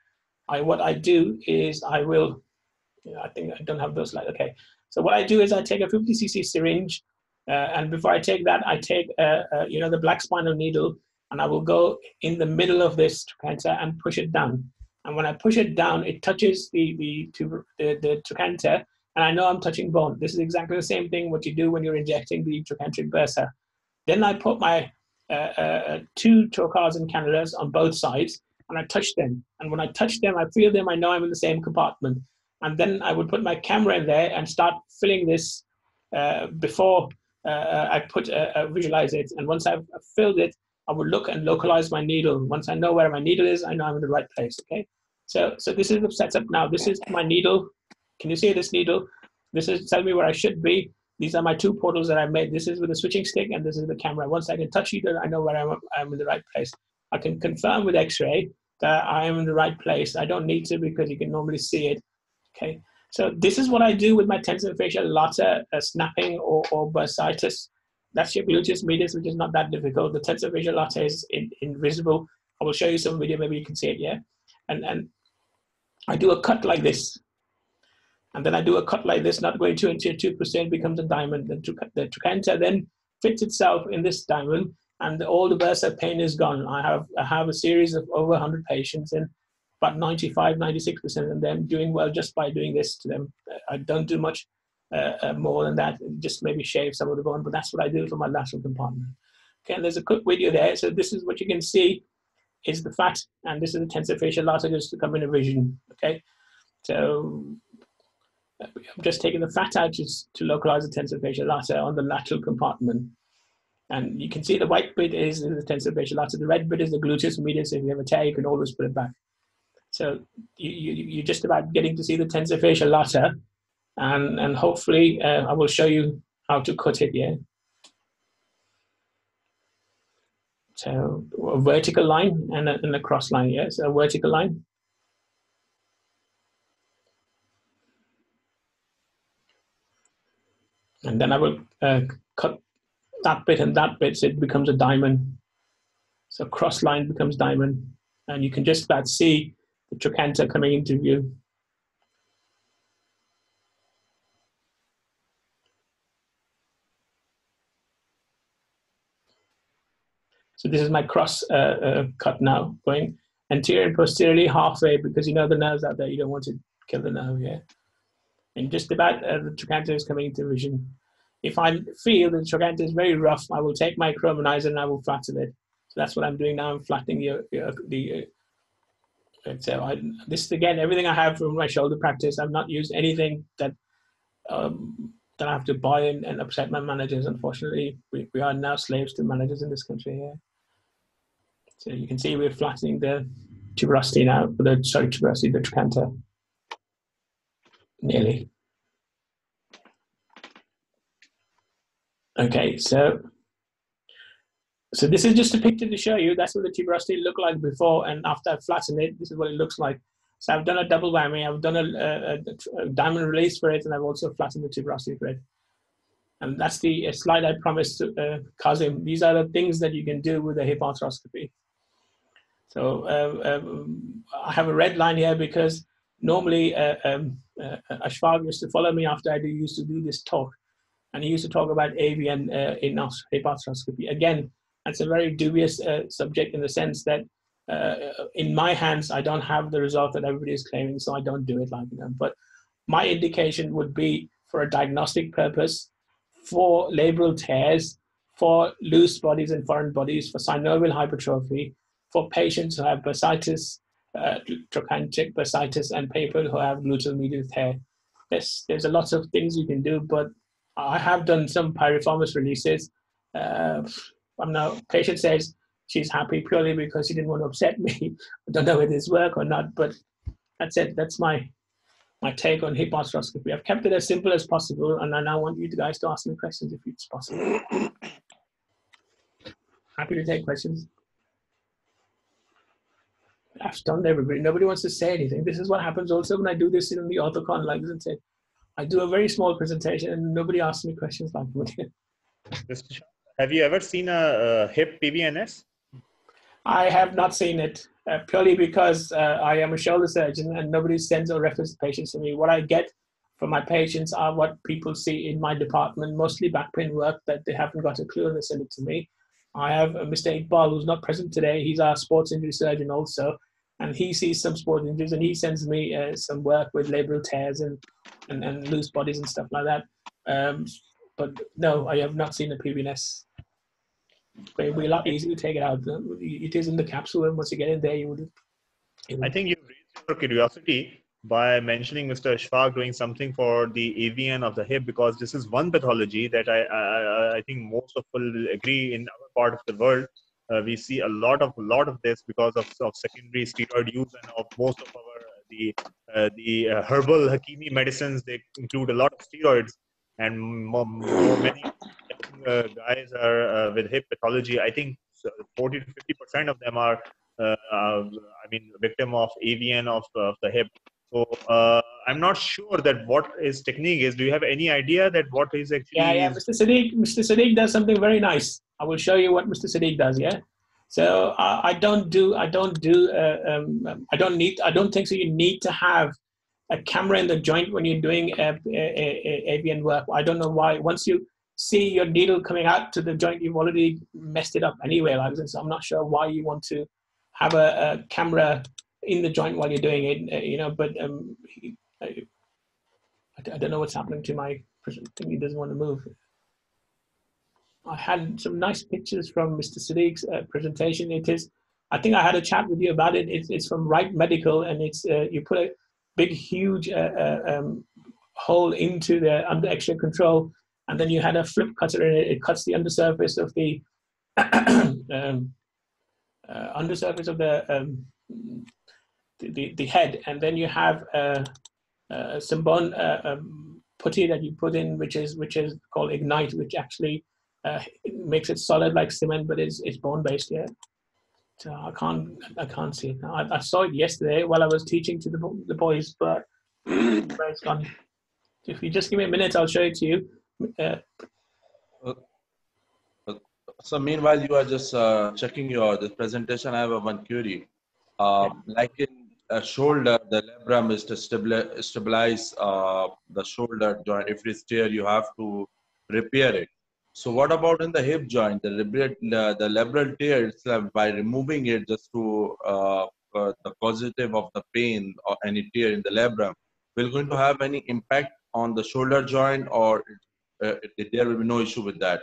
I, what I do is I will, you know, I think I don't have those slides. Okay. So what I do is I take a 50 cc syringe, and before I take that, I take, uh, uh, you know, the black spinal needle, and I will go in the middle of this trochanter and push it down. And when I push it down, it touches the the the, the trochanter, and I know I'm touching bone. This is exactly the same thing what you do when you're injecting the trochanteric bursa. Then I put my uh, uh, two trocars and cannulas on both sides, and I touch them. And when I touch them, I feel them. I know I'm in the same compartment. And then I would put my camera in there and start filling this uh, before uh, I put uh, visualize it. And once I've filled it, I would look and localize my needle. Once I know where my needle is, I know I'm in the right place. Okay. So so this is the setup now. This is my needle. Can you see this needle? This is tell me where I should be. These are my two portals that I made. This is with a switching stick, and this is the camera. Once I can touch either, I know where I'm, I'm in the right place. I can confirm with X-ray that I am in the right place. I don't need to because you can normally see it. Okay, so this is what I do with my tensor fasciae latae uh, snapping or, or bursitis. That's your gluteus medius, which is not that difficult. The tensor fasciae latae is in, invisible. I will show you some video, maybe you can see it, yeah? And, and I do a cut like this and then I do a cut like this, not going two into two percent becomes a diamond. The, the trochanter then fits itself in this diamond, and all the bursa pain is gone. I have I have a series of over 100 patients, and about 95, 96 percent of them doing well just by doing this to them. I don't do much uh, uh, more than that, just maybe shave some of the bone, but that's what I do for my lateral compartment. Okay, and there's a quick video there. So this is what you can see is the fat, and this is the tensor fasciae latae just to come in a vision. Okay, so I'm just taking the fat out just to localize the tensor fasciae latae on the lateral compartment. And you can see the white bit is the tensor fasciae latae. The red bit is the gluteus medius. If you have a tear, you can always put it back. So you, you, you're just about getting to see the tensor fasciae latae. And, and hopefully uh, I will show you how to cut it, yeah. So a vertical line and a, and a cross line, yeah. So a vertical line and then I will uh, cut that bit and that bit so it becomes a diamond. So cross line becomes diamond, and you can just about see the trochanter coming into view. So this is my cross uh, uh, cut now, going anterior and posteriorly halfway because you know the nerves out there, you don't want to kill the nerve, yeah and just about uh, the trochanter is coming into vision. If I feel the trochanter is very rough, I will take my acromionizer and I will flatten it. So that's what I'm doing now. I'm flattening the, uh, the uh, so I, this is again everything I have from my shoulder practice. I've not used anything that um, that I have to buy and, and upset my managers. Unfortunately, we, we are now slaves to managers in this country here. So you can see we're flattening the tuberosity now, the sorry tuberosity, the trochanter, nearly. Okay, so so this is just a picture to show you. That's what the tuberosity looked like before and after I flattened it. This is what it looks like. So I've done a double whammy. I've done a, a, a diamond release for it, and I've also flattened the tuberosity for it. And that's the slide I promised uh, Kazim. These are the things that you can do with a hip arthroscopy. So uh, um, I have a red line here because normally uh, um, uh, Ashfaq used to follow me after I used to do this talk. And he used to talk about AVN uh, in hip arthroscopy. Again, that's a very dubious uh, subject in the sense that uh, in my hands, I don't have the result that everybody is claiming, so I don't do it like them. But my indication would be for a diagnostic purpose, for labral tears, for loose bodies and foreign bodies, for synovial hypertrophy, for patients who have bursitis, uh, trochanteric bursitis, and people who have gluteal medial tear. There's, there's a lot of things you can do, but I have done some piriformis releases. Uh, I'm now, patient says she's happy purely because she didn't want to upset me. I don't know whether this work or not, but that's it. That's my my take on hip arthroscopy. I've kept it as simple as possible, and I now want you guys to ask me questions if it's possible. Happy to take questions. I've stunned everybody. Nobody wants to say anything. This is what happens also when I do this in the orthocon, like this and say, I do a very small presentation and nobody asks me questions like that. Have you ever seen a, a hip PVNS? I have not seen it uh, purely because uh, I am a shoulder surgeon and nobody sends or refers patients to me. What I get from my patients are what people see in my department, mostly back pain work that they haven't got a clue and they send it to me. I have uh, Mr. Iqbal, who's not present today. He's our sports injury surgeon also, and he sees some sports injuries and he sends me uh, some work with labral tears and, and, and, loose bodies and stuff like that. Um, but no, I have not seen a PVNS but it'd be a lot easier to take it out. It is in the capsule, and once you get in there, you would. I think you raised your curiosity by mentioning Mr. Ashfaq doing something for the AVN of the hip because this is one pathology that I I, I think most of people will agree in our part of the world. Uh, we see a lot of a lot of this because of, of secondary steroid use and of most of our the uh, the uh, herbal Hakimi medicines. They include a lot of steroids and more, more many uh, guys are uh, with hip pathology. I think 40 to 50 percent of them are, uh, I mean, victim of AVN of, of the hip. So uh, I'm not sure that what his technique is. Do you have any idea that what is actually? Yeah, yeah. Mr. Sadiq, Mr. Sadiq does something very nice. I will show you what Mr. Sadiq does. Yeah. So uh, I don't do. I don't do. Uh, um, I don't need. I don't think so. You need to have a camera in the joint when you're doing AVN work. I don't know why. Once you see your needle coming out to the joint, you've already messed it up anyway. Like. So I'm not sure why you want to have a, a camera in the joint while you're doing it. Uh, you know, but um, I, I, don't know what's happening to my thing. He doesn't want to move. I had some nice pictures from Mr. Sadiq's uh, presentation. It is, I think I had a chat with you about it. It's, it's from Wright Medical, and it's uh, you put a big, huge uh, uh um, hole into the under X-ray control and then you had a flip cutter in it. It cuts the undersurface of the um, uh, undersurface of the, um, the, the, the head, and then you have some bone uh, um, putty that you put in, which is which is called ignite, which actually uh, makes it solid like cement, but it's it's bone based. Yeah. So I can't I can't see it. I, I saw it yesterday while I was teaching to the the boys, but it's gone. If you just give me a minute, I'll show it to you. Uh, so meanwhile, you are just uh, checking your the presentation. I have one query. Um, like in a shoulder, the labrum is to stabilize, uh, the shoulder joint. If it's tear, you have to repair it. So what about in the hip joint? The the labral tear, itself, by removing it just to uh, uh, the positive of the pain or any tear in the labrum, will going to have any impact on the shoulder joint or uh, there will be no issue with that.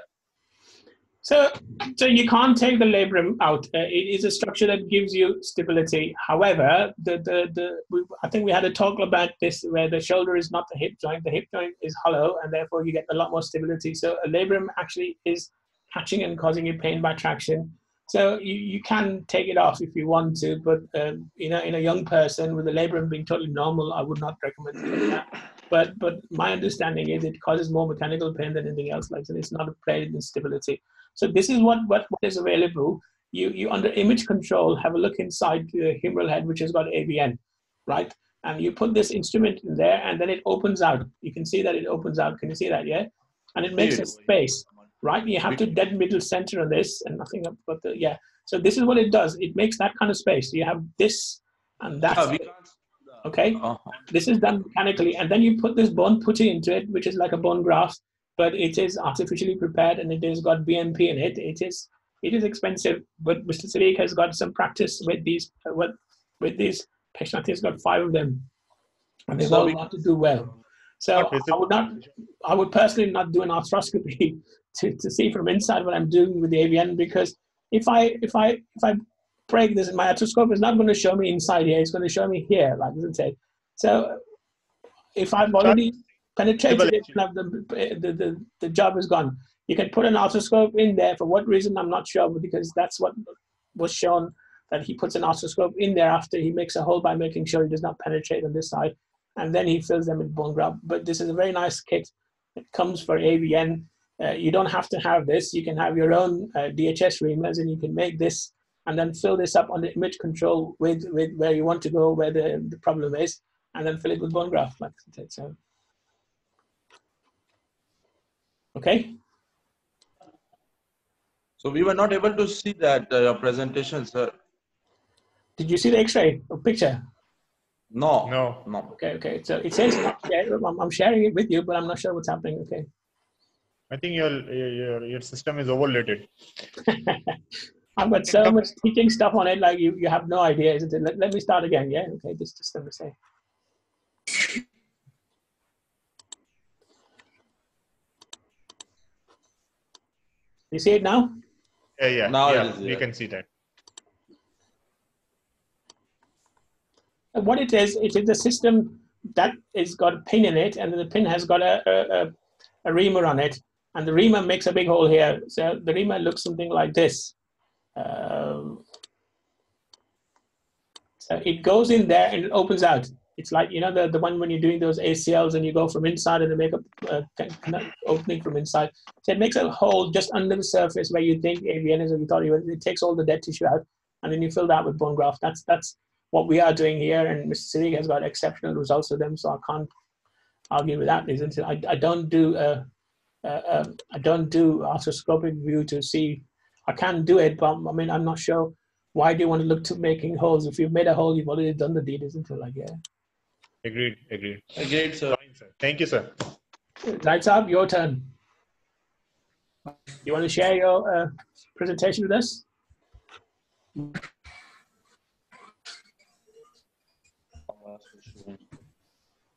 So, so you can't take the labrum out. Uh, it is a structure that gives you stability. However, the the, the we, I think we had a talk about this where the shoulder is not the hip joint. The hip joint is hollow, and therefore you get a lot more stability. So a labrum actually is catching and causing you pain by traction. So you, you can take it off if you want to, but um, you know, in a young person with the labrum being totally normal, I would not recommend doing that. But but my understanding is it causes more mechanical pain than anything else. Like so it's not a pain in stability. So this is what, what, what is available. You, you under image control, have a look inside the humeral head, which has got AVN, right? And you put this instrument in there and then it opens out. You can see that it opens out. Can you see that? Yeah. And it makes a space, right? You have to dead middle center on this and nothing but the, yeah. So this is what it does. It makes that kind of space. You have this and that. Oh, we can't- Okay. Uh-huh. This is done mechanically, and then you put this bone putty into it, which is like a bone graft, but it is artificially prepared and it has got BMP in it. It is it is expensive, but Mr. Sadiq has got some practice with these uh, with with these patients. He's got five of them, and they've So all got to do well. So Not I would not, I would personally not do an arthroscopy to, to see from inside what I'm doing with the AVN because if I if I if I break this, my arthroscope is not going to show me inside here. It's going to show me here, like isn't it? So if I've already penetrated it, the, the, the, the job is gone. You can put an arthroscope in there. For what reason, I'm not sure, because that's what was shown that he puts an arthroscope in there after he makes a hole by making sure it does not penetrate on this side, and then he fills them with bone graft. But this is a very nice kit. It comes for AVN. Uh, you don't have to have this. You can have your own uh, DHS reamers, and you can make this and then fill this up on the image control with, with where you want to go, where the, the problem is, and then fill it with bone graft. Like that. So, okay. So we were not able to see that uh, your presentation, sir. Did you see the X-ray or picture? No. No. No. Okay, okay. So it says. I'm, I'm sharing it with you, but I'm not sure what's happening. Okay. I think your your your system is overloaded. I've got so much teaching stuff on it, like you, you have no idea, isn't it? Let, let me start again, yeah? Okay, just, just let me say. You see it now? Yeah, yeah. Now yeah, is, we yeah. can see that. And what it is, it is a system that is got a pin in it, and the pin has got a, a, a, a reamer on it, and the reamer makes a big hole here. So the reamer looks something like this. Um, so it goes in there and it opens out. It's like you know the, the one when you're doing those ACLs and you go from inside and they make a uh, opening from inside. So it makes a hole just under the surface where you think AVN is, or you thought it. Takes all the dead tissue out, and then you fill that with bone graft. That's that's what we are doing here, and Mr. Sadiq has got exceptional results with them. So I can't argue with that. I, I don't do uh, uh, um, I don't do arthroscopic view to see. I can do it, but I mean I'm not sure. Why do you want to look to making holes? If you've made a hole, you've already done the deed, isn't it? Like yeah. Agreed. Agreed. Great, sir. Fine, sir. Thank you, sir. Lights up, your turn. You want to share your uh, presentation with us?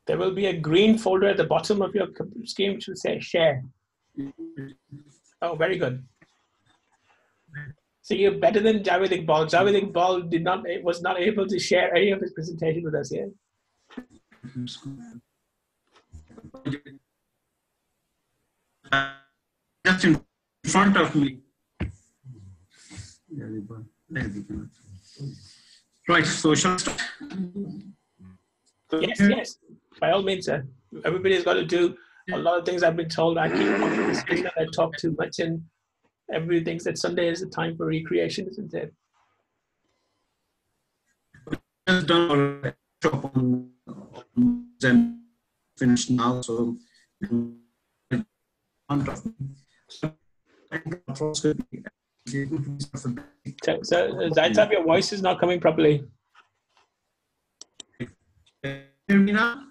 There will be a green folder at the bottom of your com- screen which will say share. Oh, very good. So you're better than Javed Iqbal. Javed Iqbal did not was not able to share any of his presentation with us here. just in front of me. Right, so shall I start? Yes, yes. By all means, sir. Everybody's got to do a lot of things I've been told. I keep on the screen and I talk too much, and everybody thinks that Sunday is the time for recreation, isn't it? Just done already. Shop on and finished now, so. So. So, Zainab, your voice is not coming properly. Hear me now?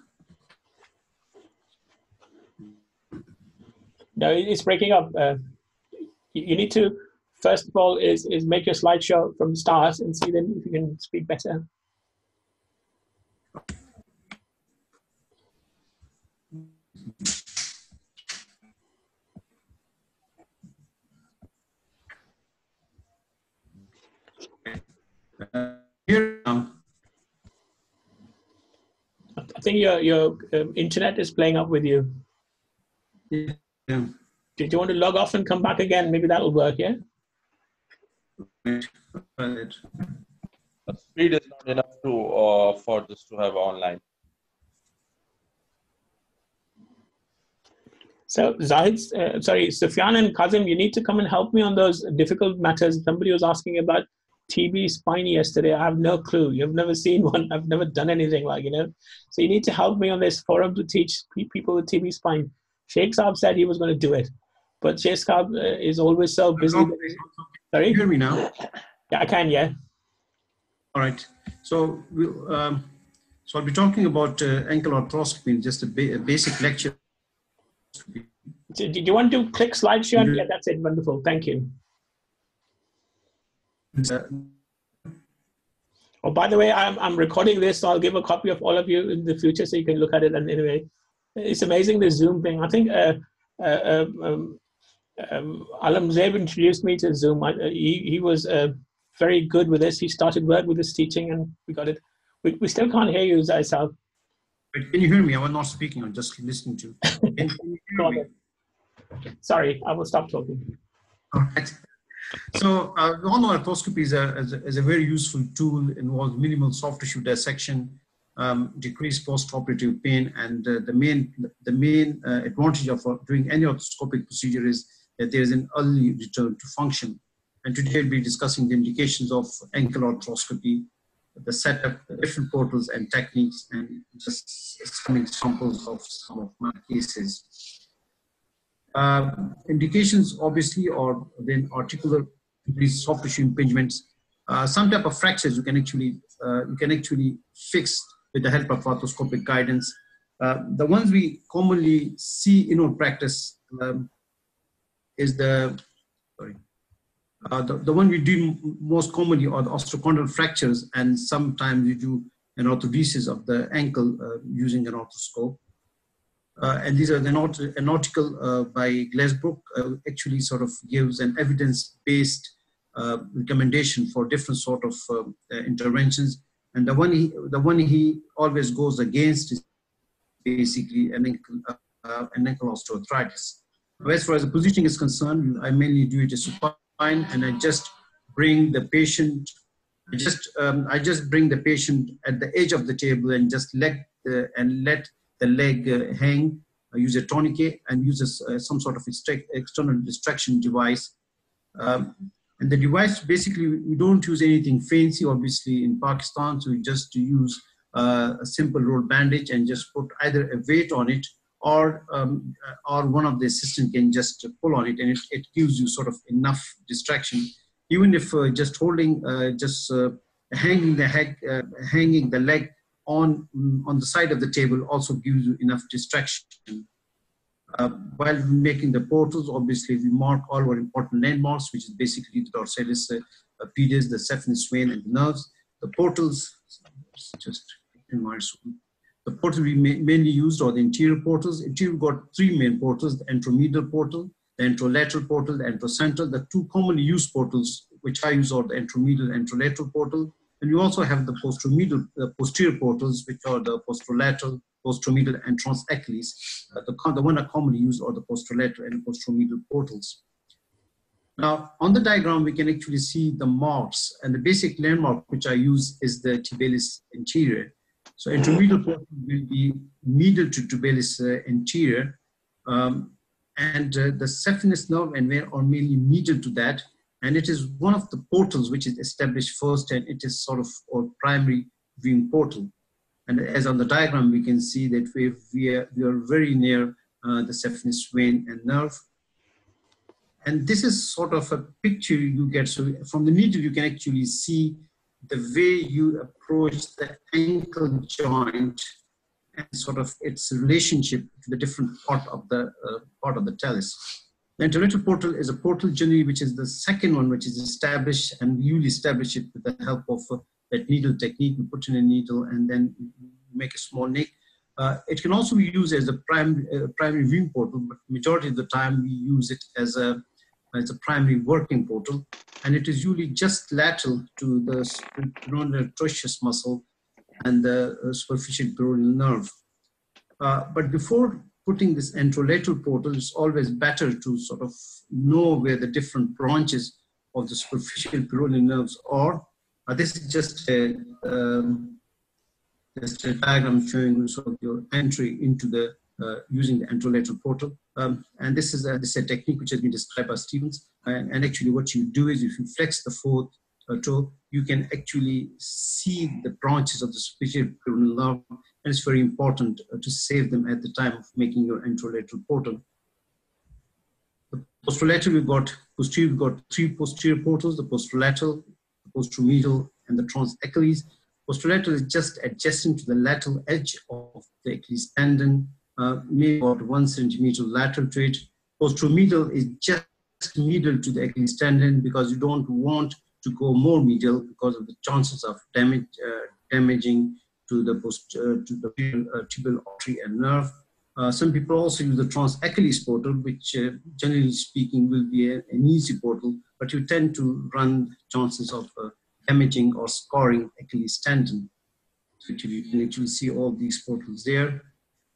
No, it's breaking up. Uh, you need to first of all is is make your slideshow from the start and see then if you can speak better. Here. Um, I think your your um, internet is playing up with you. Yeah. Did you want to log off and come back again? Maybe that'll work. Yeah. The speed is not enough to uh, for this to have online. So Zahid, uh, sorry, Sufyan and Kazim, you need to come and help me on those difficult matters. Somebody was asking about TB spine yesterday. I have no clue. You've never seen one. I've never done anything like you know. So you need to help me on this forum to teach people with TB spine. Sheikh Saab said he was going to do it, but Sheikh Saab uh, is always so busy. Can Sorry. you hear me now? Yeah, I can. Yeah. All right. So, we, um, so I'll be talking about uh, ankle arthroscopy in just a, ba- a basic lecture. Do, do you want to click slideshow? Yeah, that's it. Wonderful. Thank you. Uh, Oh, by the way, I'm, I'm recording this, so I'll give a copy of all of you in the future so you can look at it. And anyway, it's amazing the Zoom thing. I think uh, uh, um, um, Alam Zaib introduced me to Zoom. I, uh, he, he was uh, very good with this. He started work with this teaching and we got it. We, we still can't hear you, Zaisal. Wait, Can you hear me? I was not speaking. I'm just listening to. Can, can you hear me? Sorry, I will stop talking. All right. So uh, know arthroscopy is a, is a, is a very useful tool, involves minimal soft tissue dissection, um, decreased post-operative pain, and uh, the main, the main uh, advantage of uh, doing any arthroscopic procedure is that there is an early return to function. And today we'll be discussing the indications of ankle arthroscopy, the setup, the different portals and techniques, and just some examples of some of my cases. Uh, indications obviously are then articular soft tissue impingements. Uh, some type of fractures you can actually uh, you can actually fix with the help of arthroscopic guidance. Uh, the ones we commonly see in our practice um, is the sorry uh, the, the one we do most commonly are the osteochondral fractures, and sometimes we do an arthrodesis of the ankle uh, using an arthroscope. Uh, and these are the an article uh, by Glazebrook uh, actually sort of gives an evidence-based uh, recommendation for different sort of um, interventions. And the one he, the one he always goes against is basically an ankle, an ankle osteoarthritis. As far as the positioning is concerned, I mainly do it as supine, and I just bring the patient. I just um, I just bring the patient at the edge of the table and just let the, and let the leg uh, hang, uh, use a tourniquet and use a, uh, some sort of external distraction device. Um, and the device, basically, we don't use anything fancy, obviously, in Pakistan, so we just use uh, a simple roll bandage and just put either a weight on it or, um, or one of the assistant can just pull on it and it, it gives you sort of enough distraction. Even if uh, just holding, uh, just hanging the head, hanging the leg on, on the side of the table also gives you enough distraction. Uh, while making the portals, obviously we mark all our important landmarks, which is basically the dorsalis uh, uh, pedis, the saphenous vein, and the nerves. The portals, just in my the portals we mainly used are the interior portals. Interior got three main portals, the anteromedial portal, the anterolateral portal, the anterocentral. The two commonly used portals, which I use are the anteromedial and anterolateral portal. And you also have the posteromedial, uh, posterior portals, which are the posterolateral, posteromedial, and transachilles. Uh, the, the one are commonly used are the posterolateral and posteromedial portals. Now, on the diagram, we can actually see the marks, and the basic landmark which I use is the tibialis anterior. So, anteromedial portal will be medial to tibialis uh, anterior, um, and uh, the saphenous nerve and vein are mainly medial to that, and it is one of the portals which is established first and it is sort of our primary viewing portal. And as on the diagram we can see that we, we, are, we are very near uh, the saphenous vein and nerve. And this is sort of a picture you get. So from the needle you can actually see the way you approach the ankle joint and sort of its relationship to the different part of the uh, part of the talus the anterolateral portal is a portal generally which is the second one which is established and you establish it with the help of uh, that needle technique. We put in a needle and then make a small nick. Uh, it can also be used as a primary, uh, primary viewing portal, but majority of the time we use it as a, as a primary working portal. And it is usually just lateral to the sternocleidomastoid muscle and the uh, superficial peroneal nerve. Uh, but before putting this anterolateral portal, it's always better to sort of know where the different branches of the superficial peroneal nerves are. Uh, this is just a, um, just a diagram showing sort of your entry into the using the anterolateral portal. Um, and this is, a, this is a technique which has been described by Stevens. And, and actually what you do is if you flex the fourth uh, toe, you can actually see the branches of the superficial peroneal nerve. And it's very important uh, to save them at the time of making your anterolateral portal. The posterolateral, we've got posterior, we've got three posterior portals, the posterolateral, the posteromedial, and the trans Achilles. Posterolateral is just adjacent to the lateral edge of the Achilles tendon, uh, maybe about one centimeter lateral to it. Posteromedial is just medial to the tendon because you don't want to go more medial because of the chances of damage, uh, damaging to the post, uh, to the uh, tibial artery and nerve. Uh, some people also use the trans Achilles portal, which uh, generally speaking will be a, an easy portal, but you tend to run chances of uh, damaging or scarring Achilles tendon. So you can actually see all these portals there.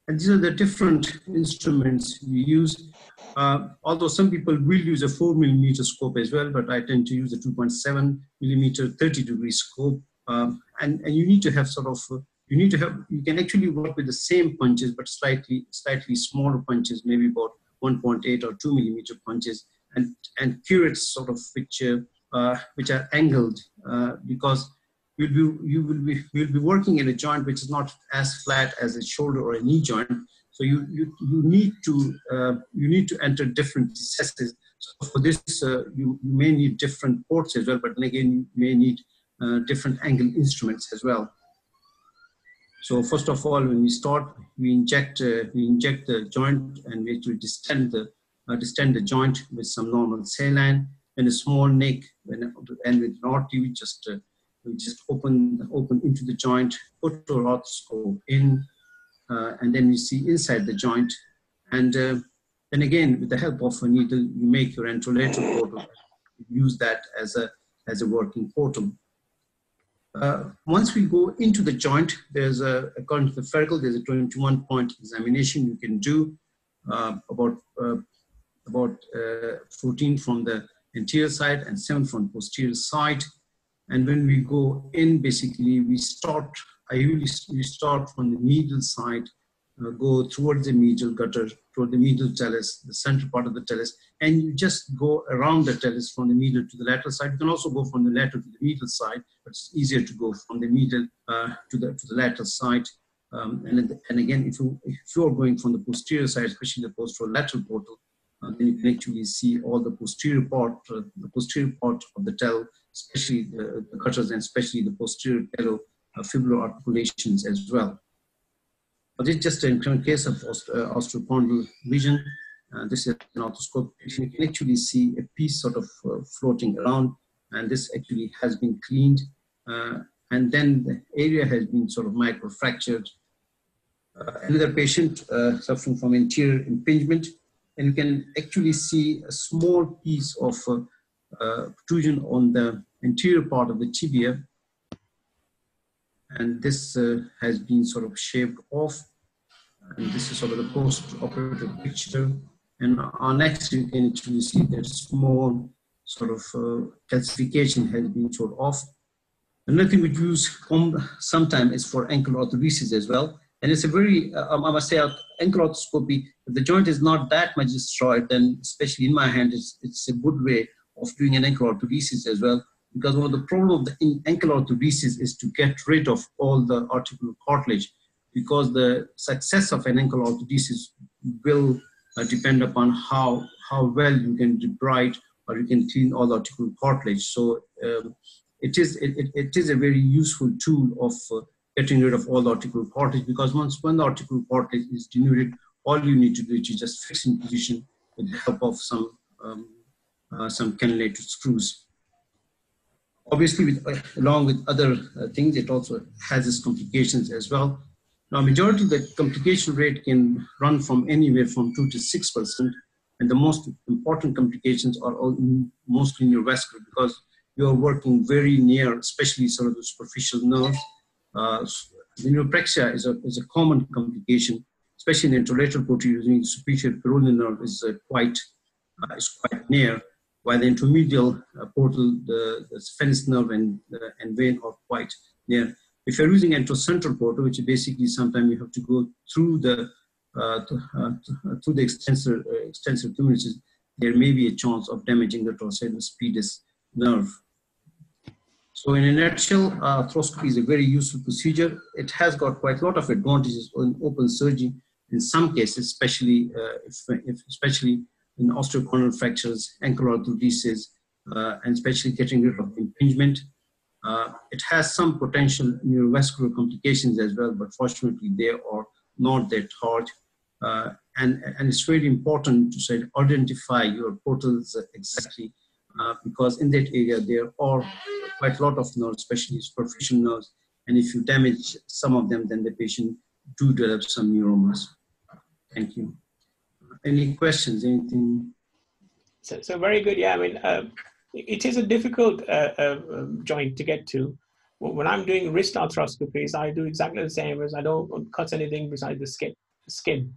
And these are the different instruments we use. Uh, although some people will use a four millimeter scope as well, but I tend to use a 2.7 millimeter 30 degree scope. Um, and, and you need to have sort of, you need to have, you can actually work with the same punches, but slightly, slightly smaller punches, maybe about 1.8 or 2 millimeter punches, and, and curettes sort of which, uh, uh, which are angled uh, because you'll be, you will be, you'll be working in a joint which is not as flat as a shoulder or a knee joint. So you, you, you need to, uh, you need to enter different recesses. So for this, uh, you, may need different ports as well, but again, you may need uh, different angle instruments as well. So first of all, when we start, we inject, uh, we inject the joint and we actually distend the, uh, distend the joint with some normal saline and a small nick and, and with an RT, we just uh, we just open open into the joint, arthroscope in, uh, and then you see inside the joint. And uh, then again, with the help of a needle, you make your anterolateral portal. Use that as a as a working portal. Uh, once we go into the joint, there's a according to the Ferkel, there's a 21 point examination you can do uh, about uh, about uh, 14 from the anterior side and 7 from posterior side. And when we go in, basically, we start, I usually we start from the medial side, uh, go towards the medial gutter, toward the medial talus, the central part of the talus, and you just go around the talus from the medial to the lateral side. You can also go from the lateral to the medial side, but it's easier to go from the medial uh, to, the, to the lateral side. Um, and, and again, if, you, if you're going from the posterior side, especially the posterolateral portal, uh, then you can actually see all the posterior part, uh, the posterior part of the tail especially the, the gutters and especially the posterior talo uh, fibular articulations as well. But it's just an in case of osteochondral lesion. Uh, this is an arthroscope. You can actually see a piece sort of uh, floating around, and this actually has been cleaned. Uh, and then the area has been sort of microfractured. Another patient suffering from anterior impingement, and you can actually see a small piece of uh, protrusion on the anterior part of the tibia. And this uh, has been sort of shaved off. And this is sort of the post-operative picture. And our next, you can actually see that small sort of uh, calcification has been sort off. Another thing we use sometimes is for ankle arthrodesis as well. And it's a very, uh, I must say, ankle arthroscopy, if the joint is not that much destroyed, then especially in my hand, it's, it's a good way of doing an ankle arthrodesis as well. Because one of the problems of the ankle arthrodesis is to get rid of all the articular cartilage because the success of an ankle arthrodesis will uh, depend upon how, how well you can debride or you can clean all the articular cartilage. So um, it, is, it, it, it is a very useful tool of uh, getting rid of all the articular cartilage because once when the articular cartilage is denuded, all you need to do is just fix in position with the help of some um, uh, some cannulated screws. Obviously, with, uh, along with other uh, things, it also has its complications as well. Now, majority of the complication rate can run from anywhere from 2 to 6%, and the most important complications are all mostly your neurovascular because you're working very near, especially sort of the superficial nerves, Uh, the is a, is a common complication, especially in the anterolateral portal using superior peroneal nerve is uh, quite uh, is quite near, while the anteromedial uh, portal, the, the nerve and, uh, and vein are quite near. If you're using anterocentral portal, which basically sometimes you have to go through the uh, to, through the extensor extensor communities, there may be a chance of damaging the dorsal pedis nerve. So in a nutshell, uh, arthroscopy is a very useful procedure. It has got quite a lot of advantages in open surgery in some cases, especially uh, if, if, especially in osteochondral fractures, ankle arthrodesis, uh, and especially getting rid of impingement. Uh, it has some potential neurovascular complications as well, but fortunately they are not that hard. Uh, and, and it's very important to say, identify your portals exactly uh, because in that area there are quite a lot of nerves, especially superficial nerves. And if you damage some of them, then the patient do develop some neuromas. Thank you. Any questions? Anything? So, so very good. Yeah, I mean, uh, it is a difficult uh, uh, um, joint to get to. When I'm doing wrist arthroscopies, I do exactly the same as I don't cut anything besides the skin. Skin,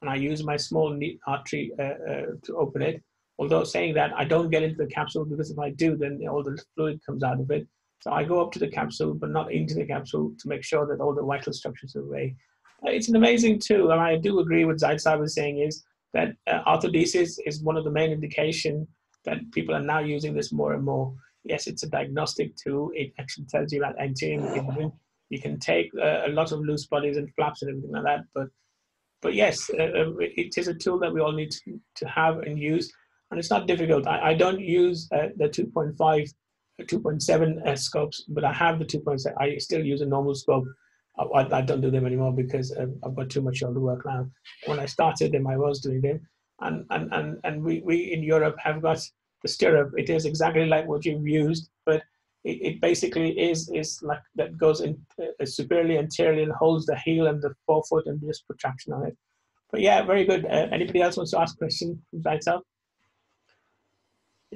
and I use my small artery uh, to open it. Although saying that, I don't get into the capsule because if I do, then all the fluid comes out of it. So I go up to the capsule, but not into the capsule to make sure that all the vital structures are away. Uh, it's an amazing tool, and I do agree with Zaid was saying is that uh, arthrodesis is one of the main indication that people are now using this more and more. Yes, it's a diagnostic tool. It actually tells you about anterior You can take uh, a lot of loose bodies and flaps and everything like that, but but yes, uh, uh it is a tool that we all need to, to have and use and it's not difficult. I, I don't use uh, the 2.5, 2.7 uh, scopes, but I have the 2.7. I still use a normal scope. I, I don't do them anymore because uh, I've got too much shoulder work now. When I started them, I was doing them. And, and, and, and we, we in Europe have got the stirrup. It is exactly like what you've used, but it, it basically is, is like that goes in uh, superiorly anteriorly and holds the heel and the forefoot and just protraction on it. But yeah, very good. Uh, anybody else wants to ask a question from myself?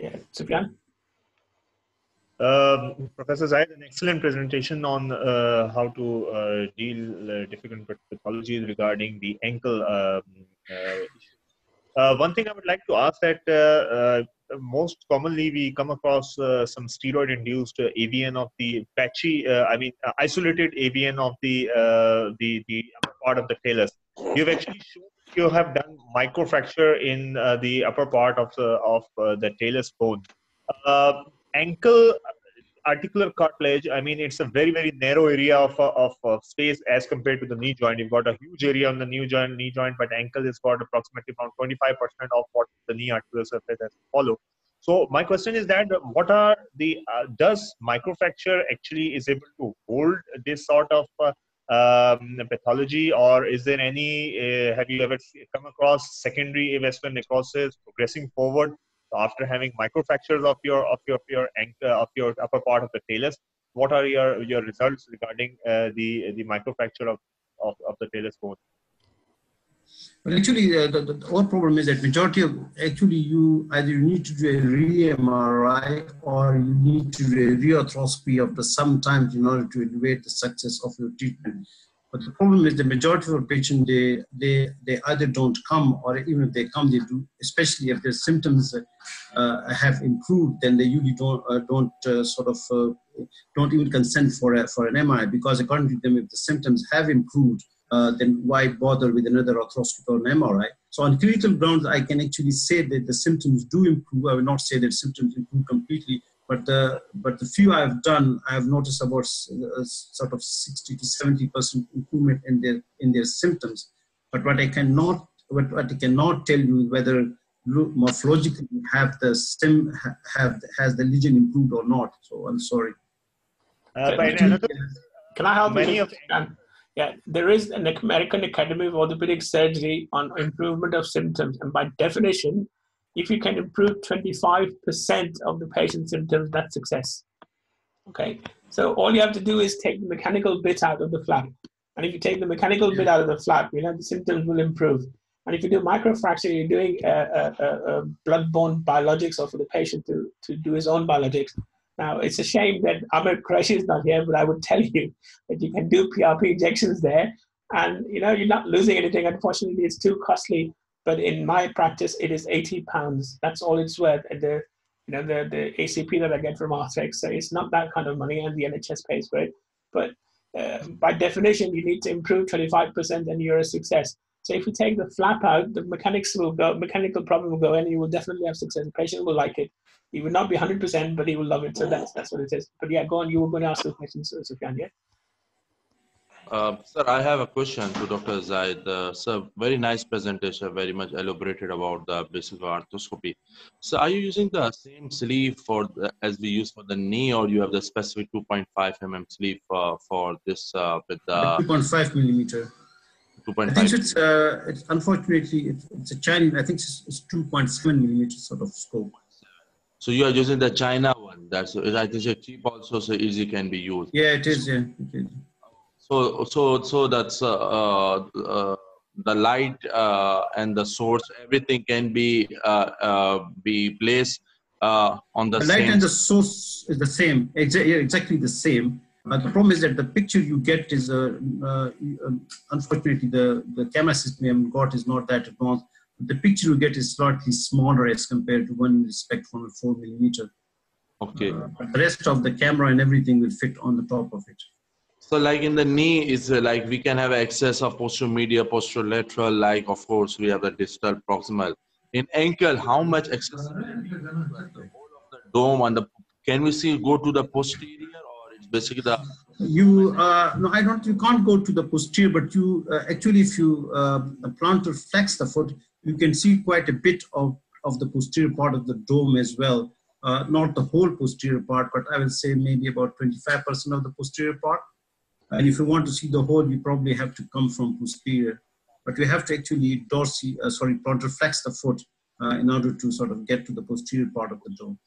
Yeah, Sufyan? Um, Professor Zaid, an excellent presentation on uh, how to uh, deal uh, difficult pathologies regarding the ankle um, uh, uh, one thing I would like to ask that uh, most commonly we come across some steroid-induced AVN of the patchy, I mean isolated AVN of the the the part of the talus. You've actually shown you have done microfracture in uh, the upper part of the of uh, the talus bone. Uh, ankle articular cartilage. I mean, it's a very very narrow area of, of, of space as compared to the knee joint. You've got a huge area on the knee joint, knee joint, but ankle has got approximately around 25% of what the knee articular surface has to follow. So my question is that what are the uh, does microfracture actually is able to hold this sort of uh, um, pathology, or is there any? Uh, have you ever come across secondary avascular necrosis progressing forward after having microfractures of your of your your ankle of your upper part of the talus? What are your your results regarding uh, the the microfracture of, of, of the talus bone? Well, actually, uh, the, the, problem is that majority of actually you either you need to do a re-MRI or you need to do a rearthroscopy after some time in order to evaluate the success of your treatment. But the problem is the majority of patients they they they either don't come or even if they come they do especially if their symptoms uh, have improved then they usually don't uh, don't uh, sort of uh, don't even consent for a, for an MRI because according to them if the symptoms have improved uh, then why bother with another arthroscopy or an MRI? So on clinical grounds, I can actually say that the symptoms do improve. I will not say that symptoms improve completely, but the but the few I have done, I have noticed about uh, sort of 60 to 70 percent improvement in their in their symptoms. But what I cannot what, what I cannot tell you whether morphologically have the stem have has the lesion improved or not. So I'm sorry. Uh, can I help many you? Of, yeah, there is an American Academy of Orthopedic Surgery on improvement of symptoms. And by definition, if you can improve 25% of the patient's symptoms, that's success. Okay, so all you have to do is take the mechanical bit out of the flap. And if you take the mechanical bit out of the flap, you know, the symptoms will improve. And if you do microfracture, you're doing uh, uh, uh, blood-borne biologics or for the patient to, to do his own biologics. Now, it's a shame that Ahmed Qureshi is not here, but I would tell you that you can do PRP injections there. And, you know, you're not losing anything. Unfortunately, it's too costly. But in my practice, it is 80 pounds. That's all it's worth. And the, you know, the, the ACP that I get from Arthrex. So it's not that kind of money and the NHS pays for it. But uh, by definition, you need to improve 25% and you're a success. So if you take the flap out, the mechanics will go, mechanical problem will go in, and you will definitely have success. The patient will like it. He would not be 100%, but he will love it. So that's that's what it is. But yeah, go on. You were going to ask the question, Sufyan, yeah? Uh, sir, I have a question to Dr. Zaid. Uh, sir, very nice presentation, very much elaborated about the basic arthroscopy. So, are you using the same sleeve for the, as we use for the knee, or you have the specific 2.5 mm sleeve uh, for this uh, with the 2.5 millimeter. 2.5? I think it's, uh, it's unfortunately it's, it's a Chinese. I think it's, it's 2.7 millimeter sort of scope. So you are using the China one. That's I think it's cheap also, so easy can be used. Yeah, it is. Yeah, it is. So so so that's uh, uh, the light uh, and the source, everything can be uh, uh, be placed uh, on the, The light and the source is the same. Exa- yeah, exactly the same. But the problem is that the picture you get is, uh, uh, unfortunately, the, the camera system we have got is not that advanced. The picture you get is slightly smaller as compared to one respect from a four millimeter. okay. Uh, but the rest of the camera and everything will fit on the top of it. So like in the knee is uh, like we can have access of posterior media, posterior lateral. Like of course we have the distal proximal. In ankle, how much access? the whole of the dome and the can we see go to the posterior or it's basically the You uh, no, I don't. You can't go to the posterior, but you uh, actually, if you uh, plantar flex the foot, you can see quite a bit of of the posterior part of the dome as well. Uh, not the whole posterior part, but I will say maybe about 25% of the posterior part. And if you want to see the whole, you probably have to come from posterior. But you have to actually dorsey, uh, sorry, flex the foot uh, in order to sort of get to the posterior part of the dome.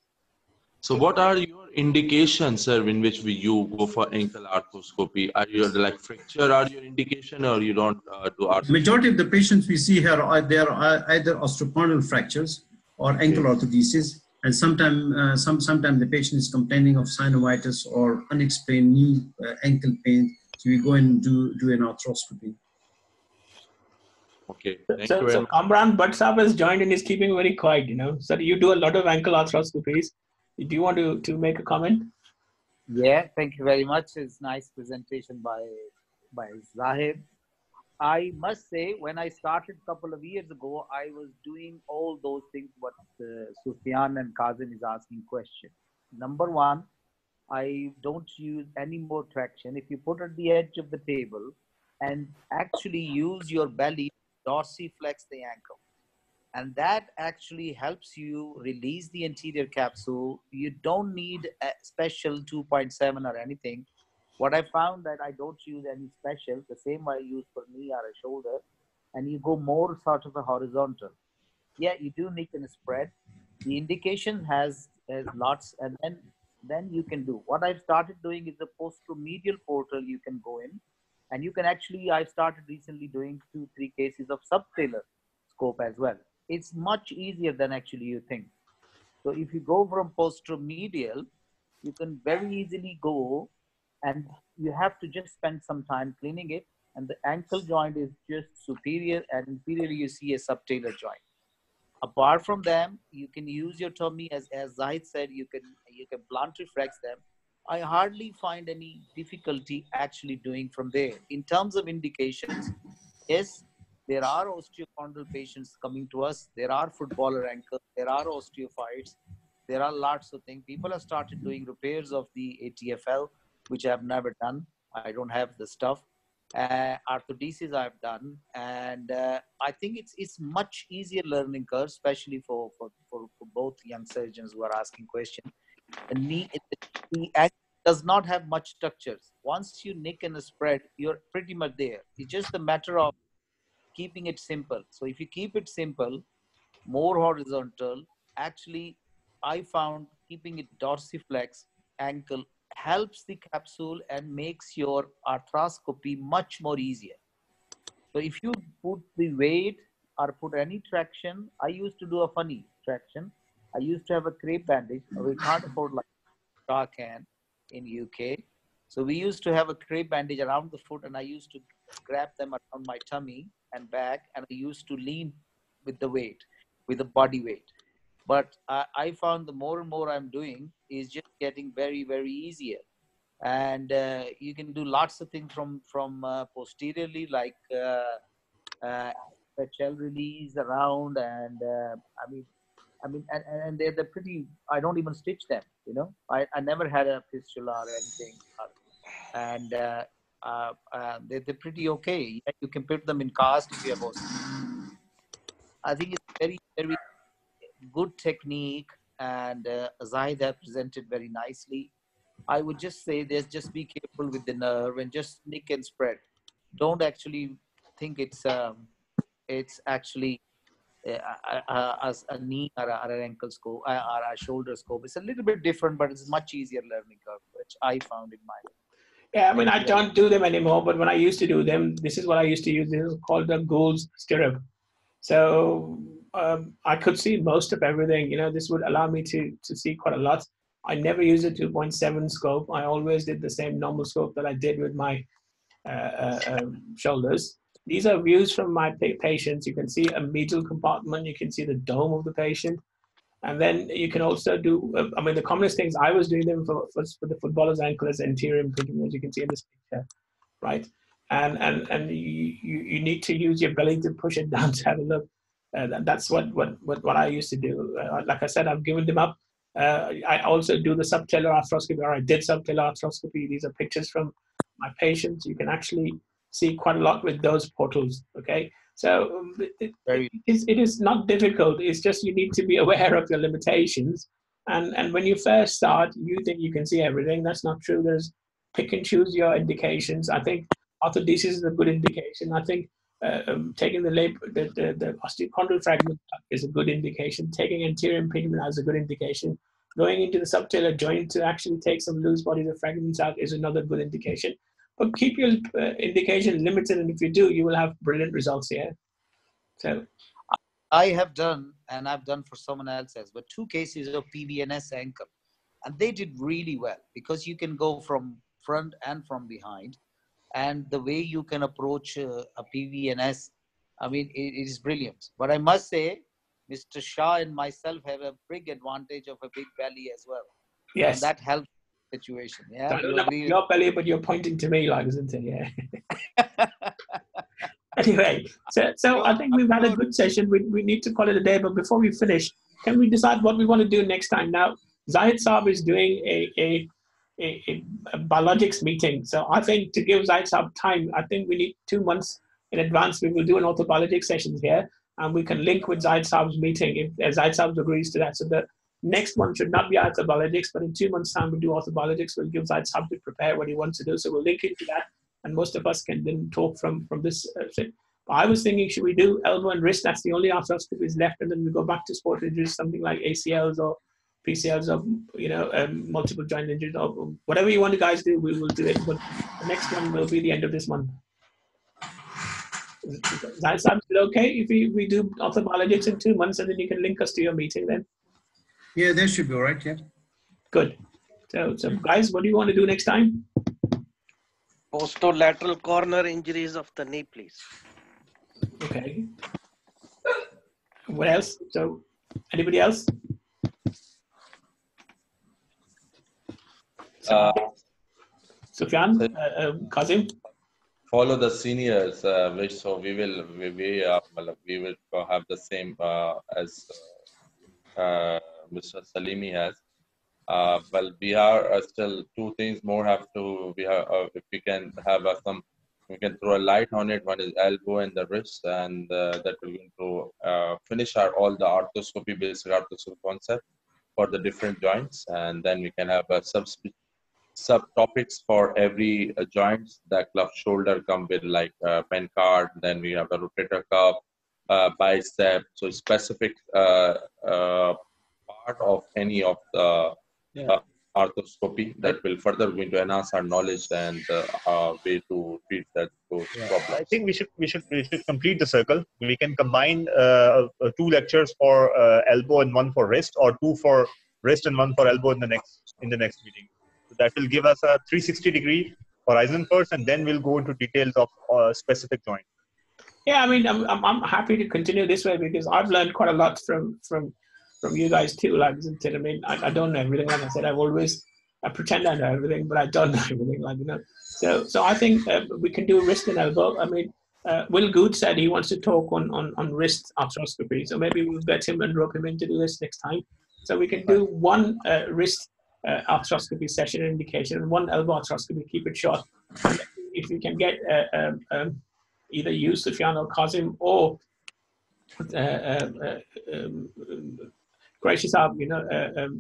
So what are your indications, sir, in which we you go for ankle arthroscopy? Are you like fracture are your indication or you don't uh, do arthroscopy? Majority of the patients we see here are there are either osteochondral fractures or ankle arthrodesis, and sometimes uh, some sometimes the patient is complaining of synovitis or unexplained knee uh, ankle pain. So we go and do do an arthroscopy. Okay, thank you So, very so much. Kamran Bhatt has joined and is keeping very quiet, you know. So you do a lot of ankle arthroscopies. Do you want to, to make a comment? Yeah, thank you very much. It's nice presentation by by Zahid. I must say, when I started a couple of years ago, I was doing all those things what uh, Sufyan and Kazim is asking question. Number one, I don't use any more traction. If you put at the edge of the table and actually use your belly, dorsiflex the ankle. And that actually helps you release the anterior capsule. You don't need a special 2.7 or anything. What I found that I don't use any special, the same I use for knee or a shoulder, and you go more sort of a horizontal. Yeah, you do need a spread. The indication has, has lots, and then then you can do. What I've started doing is the posteromedial portal you can go in, and you can actually, I've started recently doing two, three cases of subtalar scope as well. It's much easier than actually you think. So if you go from posteromedial, you can very easily go and you have to just spend some time cleaning it. And the ankle joint is just superior and inferior, you see a subtalar joint. Apart from them, you can use your tummy as, as Zahid said, you can you can plantar flex them. I hardly find any difficulty actually doing from there. In terms of indications, yes, there are osteochondral patients coming to us. There are footballer ankles. There are osteophytes. There are lots of things. People have started doing repairs of the ATFL, which I have never done. I don't have the stuff. Uh, arthrodesis I've done, and uh, I think it's it's much easier learning curve, especially for for, for, for both young surgeons who are asking questions. The knee, the knee does not have much structures. Once you nick and spread, you're pretty much there. It's just a matter of keeping it simple. So if you keep it simple, more horizontal, actually, I found keeping it dorsiflex ankle helps the capsule and makes your arthroscopy much more easier. So if you put the weight or put any traction, I used to do a funny traction. I used to have a crepe bandage. We can't afford like Shah can in UK. So we used to have a crepe bandage around the foot, and I used to grab them around my tummy and back, and I used to lean with the weight, with the body weight. But I, I found the more and more I'm doing is just getting very, very easier. And uh, you can do lots of things from from uh, posteriorly, like uh, uh, the shell release around, and uh, I mean, I mean, and, and they're, they're pretty. I don't even stitch them. You know, I, I never had a fistula or anything, and uh, uh, uh, they're, pretty okay. You can put them in cast if you have. I think it's very very good technique, and uh, Zahid have presented very nicely. I would just say there's just be careful with the nerve and just nick and spread. Don't actually think it's um, it's actually uh, uh, uh, as a knee or a, or an ankle scope uh, or a shoulder scope. It's a little bit different, but it's much easier learning curve, which I found in my. Yeah, I mean, I don't do them anymore, but when I used to do them, this is what I used to use. This is called the Gould's stirrup. So um, I could see most of everything. You know, this would allow me to to see quite a lot. I never used a 2.7 scope. I always did the same normal scope that I did with my uh, uh, um, shoulders. These are views from my patients. You can see a medial compartment. You can see the dome of the patient. And then you can also do, uh, I mean, the commonest things I was doing them for, for, for the footballer's ankle is anterior impingement, as you can see in this picture, right? And and and you, you, you need to use your belly to push it down to have a look. Uh, that's what, what, what, what I used to do. Uh, like I said, I've given them up. Uh, I also do the subtalar arthroscopy, or I did subtalar arthroscopy. These are pictures from my patients. You can actually see quite a lot with those portals. Okay, so um, it, it, is, it is not difficult. It's just you need to be aware of your limitations. And and when you first start, you think you can see everything. That's not true. There's pick and choose your indications. I think arthrodesis is a good indication. I think uh, um, taking the, lab, the, the, the osteochondral fragment is a good indication. Taking anterior impingement is a good indication. Going into the subtalar joint to actually take some loose bodies or fragments out is another good indication. But keep your uh, indication limited, and if you do, you will have brilliant results here. So I have done, and I've done for someone else as but two cases of PVNS ankle, and they did really well because you can go from front and from behind, and the way you can approach uh, a PVNS, I mean, it, it is brilliant. But I must say, Mr. Shah and myself have a big advantage of a big belly as well, yes, and that helps situation. Yeah, I don't you know agree with- your belly, but you're pointing to me, like, isn't it? Yeah. anyway, so so I think we've had a good session. We, we need to call it a day, but before we finish, can we decide what we want to do next time? Now, Zahid Saab is doing a, a, a, a biologics meeting. So I think to give Zahid Saab time, I think we need two months in advance. We will do an orthobiologics session here, and we can link with Zahid Saab's meeting if uh, Zahid Saab agrees to that. So the next one should not be orthobiologics, but in two months' time, we'll do orthobiologics. We'll give Zahid Saab to prepare what he wants to do. So we'll link into that and most of us can then talk from from this uh, I was thinking, should we do elbow and wrist? That's the only arthroscopies left, and then we go back to sport injuries, something like ACLs or PCLs or you know um, multiple joint injuries or whatever you want to guys do. We will do it, but the next one will be the end of this month. That sounds okay? If we, we do orthobiologics in two months, and then you can link us to your meeting, then Yeah, that should be all right. Yeah. good. So, so guys, what do you want to do next time? Posterolateral corner injuries of the knee, please. Okay. What else? So, anybody else? Uh, Sufyan, uh, uh, Kazim? follow the seniors, uh, which so we will we we, uh, we will have the same uh, as uh, Mr. Salimi has. Uh, well, we are uh, still two things more have to we have uh, if we can have uh, some we can throw a light on it. One is elbow and the wrist, and uh, that we're going to uh, finish our all the arthroscopy basic arthroscopy concept for the different joints, and then we can have a sub subtopics for every joints. The club shoulder come with like uh, Bankart. Then we have a rotator cuff, bicep. So specific part of any of the Yeah. uh, arthroscopy that will further going to enhance our knowledge and uh, our way to treat that those Yeah. problems. I think we should we should we should complete the circle. We can combine uh, uh, two lectures for uh, elbow and one for wrist, or two for wrist and one for elbow in the next in the next meeting. So that will give us a 360 degree horizon first, and then we'll go into details of uh, specific joint. Yeah, I mean, I'm, I'm, I'm happy to continue this way because I've learned quite a lot from from from you guys too. Like, I mean, I, I don't know everything. Like I said, I've always I pretend I know everything, but I don't know everything. Like you know, so so I think uh, we can do wrist and elbow. I mean, uh, Will Good said he wants to talk on, on on wrist arthroscopy, so maybe we'll get him and rope him in to do this next time. So we can do one uh, wrist uh, arthroscopy session indication and one elbow arthroscopy. Keep it short. And if we can get uh, um, um, either you, Sufyan or Kazim, or uh, uh, uh, um, gracious up, you know, uh, um,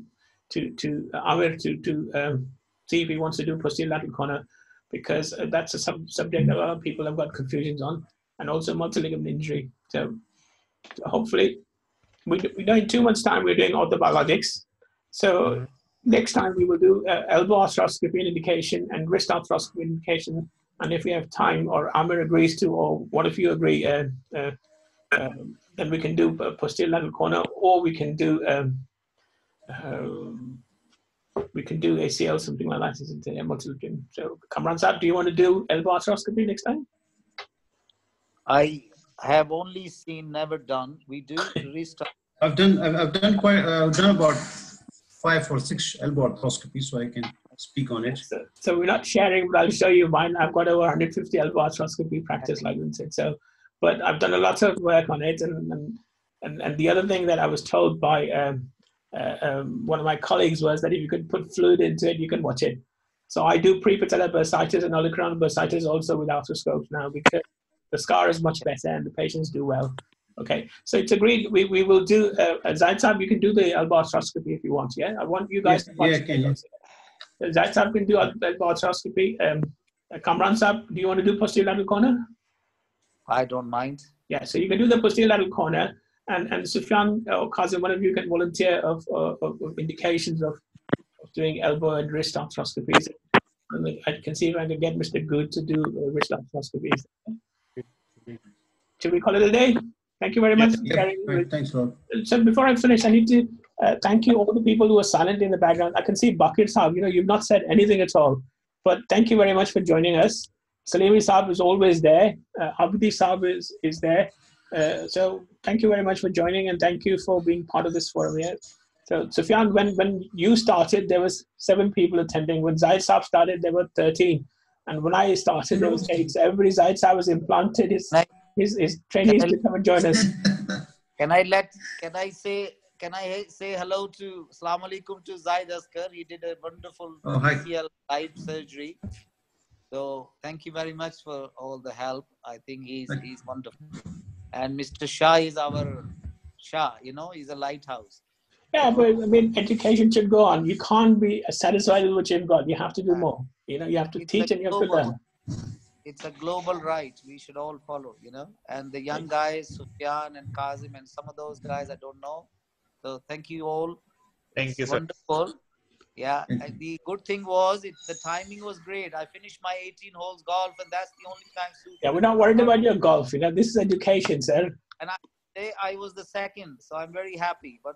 to to Amir to to um, see if he wants to do posterior lateral corner, because uh, that's a sub- subject that a lot of people have got confusions on, and also multi-ligament injury. So, hopefully, we, we know in two months' time we're doing all orthobiologics. So next time we will do uh, elbow arthroscopy indication and wrist arthroscopy indication and if we have time or Amir agrees to, or what if you agree, uh, uh, um, then we can do posterior lateral corner, or we can do um, um, we can do ACL, something like that. Isn't it? Multi- So, Kamran Saab, do you want to do elbow arthroscopy next time? I have only seen, never done. We do restart. I've done. I've, I've done quite. Uh, I've done about five or six elbow arthroscopy, so I can speak on it. So, so we're not sharing, but I'll show you mine. I've got over 150 elbow arthroscopy practice licenses. So, but I've done a lot of work on it, and and and, and the other thing that I was told by um, uh, um, one of my colleagues was that if you could put fluid into it, you can watch it. So I do pre-patellar bursitis and olecranon bursitis also with arthroscopes now because the scar is much better and the patients do well. Okay, so it's agreed. We, we will do uh, Zaid Saab, you can do the elbow arthroscopy if you want. Yeah, I want you guys Yes, to watch yeah, it. can you? Zaid Saab can do elbow arthroscopy. Um, uh, Kamran Saab, do you want to do posterior lateral corner? I don't mind. Yeah, so you can do the posterior lateral corner, and and Sufyan or Kazim, one of you can volunteer of, of, of indications of, of doing elbow and wrist arthroscopies. And I can see if I can get Mr. Good to do uh, wrist arthroscopies. Should we call it a day? Thank you very much. Yeah, sharing thanks a lot. so before I finish, I need to uh, thank you all the people who are silent in the background. I can see Bakir Saab, you know, you've not said anything at all. But thank you very much for joining us. Salimi Saab is always there. Uh, Abdi Saab is, is there. Uh, so thank you very much for joining and thank you for being part of this forum here. So Sufyan, when, when you started, there was seven people attending. When Zaid Saab started, there were 13. And when I started, there was eight. So everybody Zaid Saab was implanted his, his, his trainees to come and join us. Can I let? Can I say? Can I say hello to Assalamu alaikum to Zaid Askar? He did a wonderful Oh, hi. PCL live surgery. So thank you very much for all the help. I think he's he's wonderful. And Mr. Shah is our Shah. You know, he's a lighthouse. Yeah, but I mean, education should go on. You can't be satisfied with what you've got. You have to do more. You know, you have to It's teach and you have to learn. It's a global right. We should all follow. You know, and the young guys, Sufyan and Kazim, and some of those guys I don't know. So thank you all. Thank you, It's sir. Wonderful. Yeah, mm-hmm. and the good thing was it, the timing was great. I finished my 18 holes golf, and that's the only time. Yeah, we're not worried about your golf. You know, this is education, sir. And today I was the second, so I'm very happy. But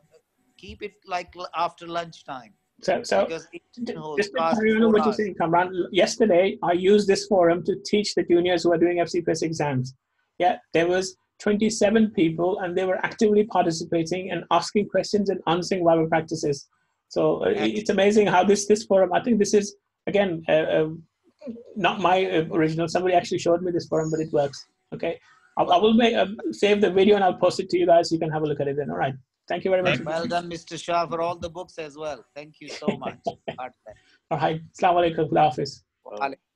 keep it like after lunchtime So, so because 18 holes Just to what you're saying, Kamran, yesterday I used this forum to teach the juniors who are doing FCPS exams. Yeah, there was 27 people and they were actively participating and asking questions and answering viable practices. So uh, it's amazing how this this forum. I think this is again uh, uh, not my uh, original. Somebody actually showed me this forum, but it works. Okay, I'll, I will make uh, save the video and I'll post it to you guys. You can have a look at it then. All right. Thank you very much. Well done, Mr. Shah, for all the books as well. Thank you so much. All right. Assalamu alaikum. Khuda Hafiz. Wa alaikum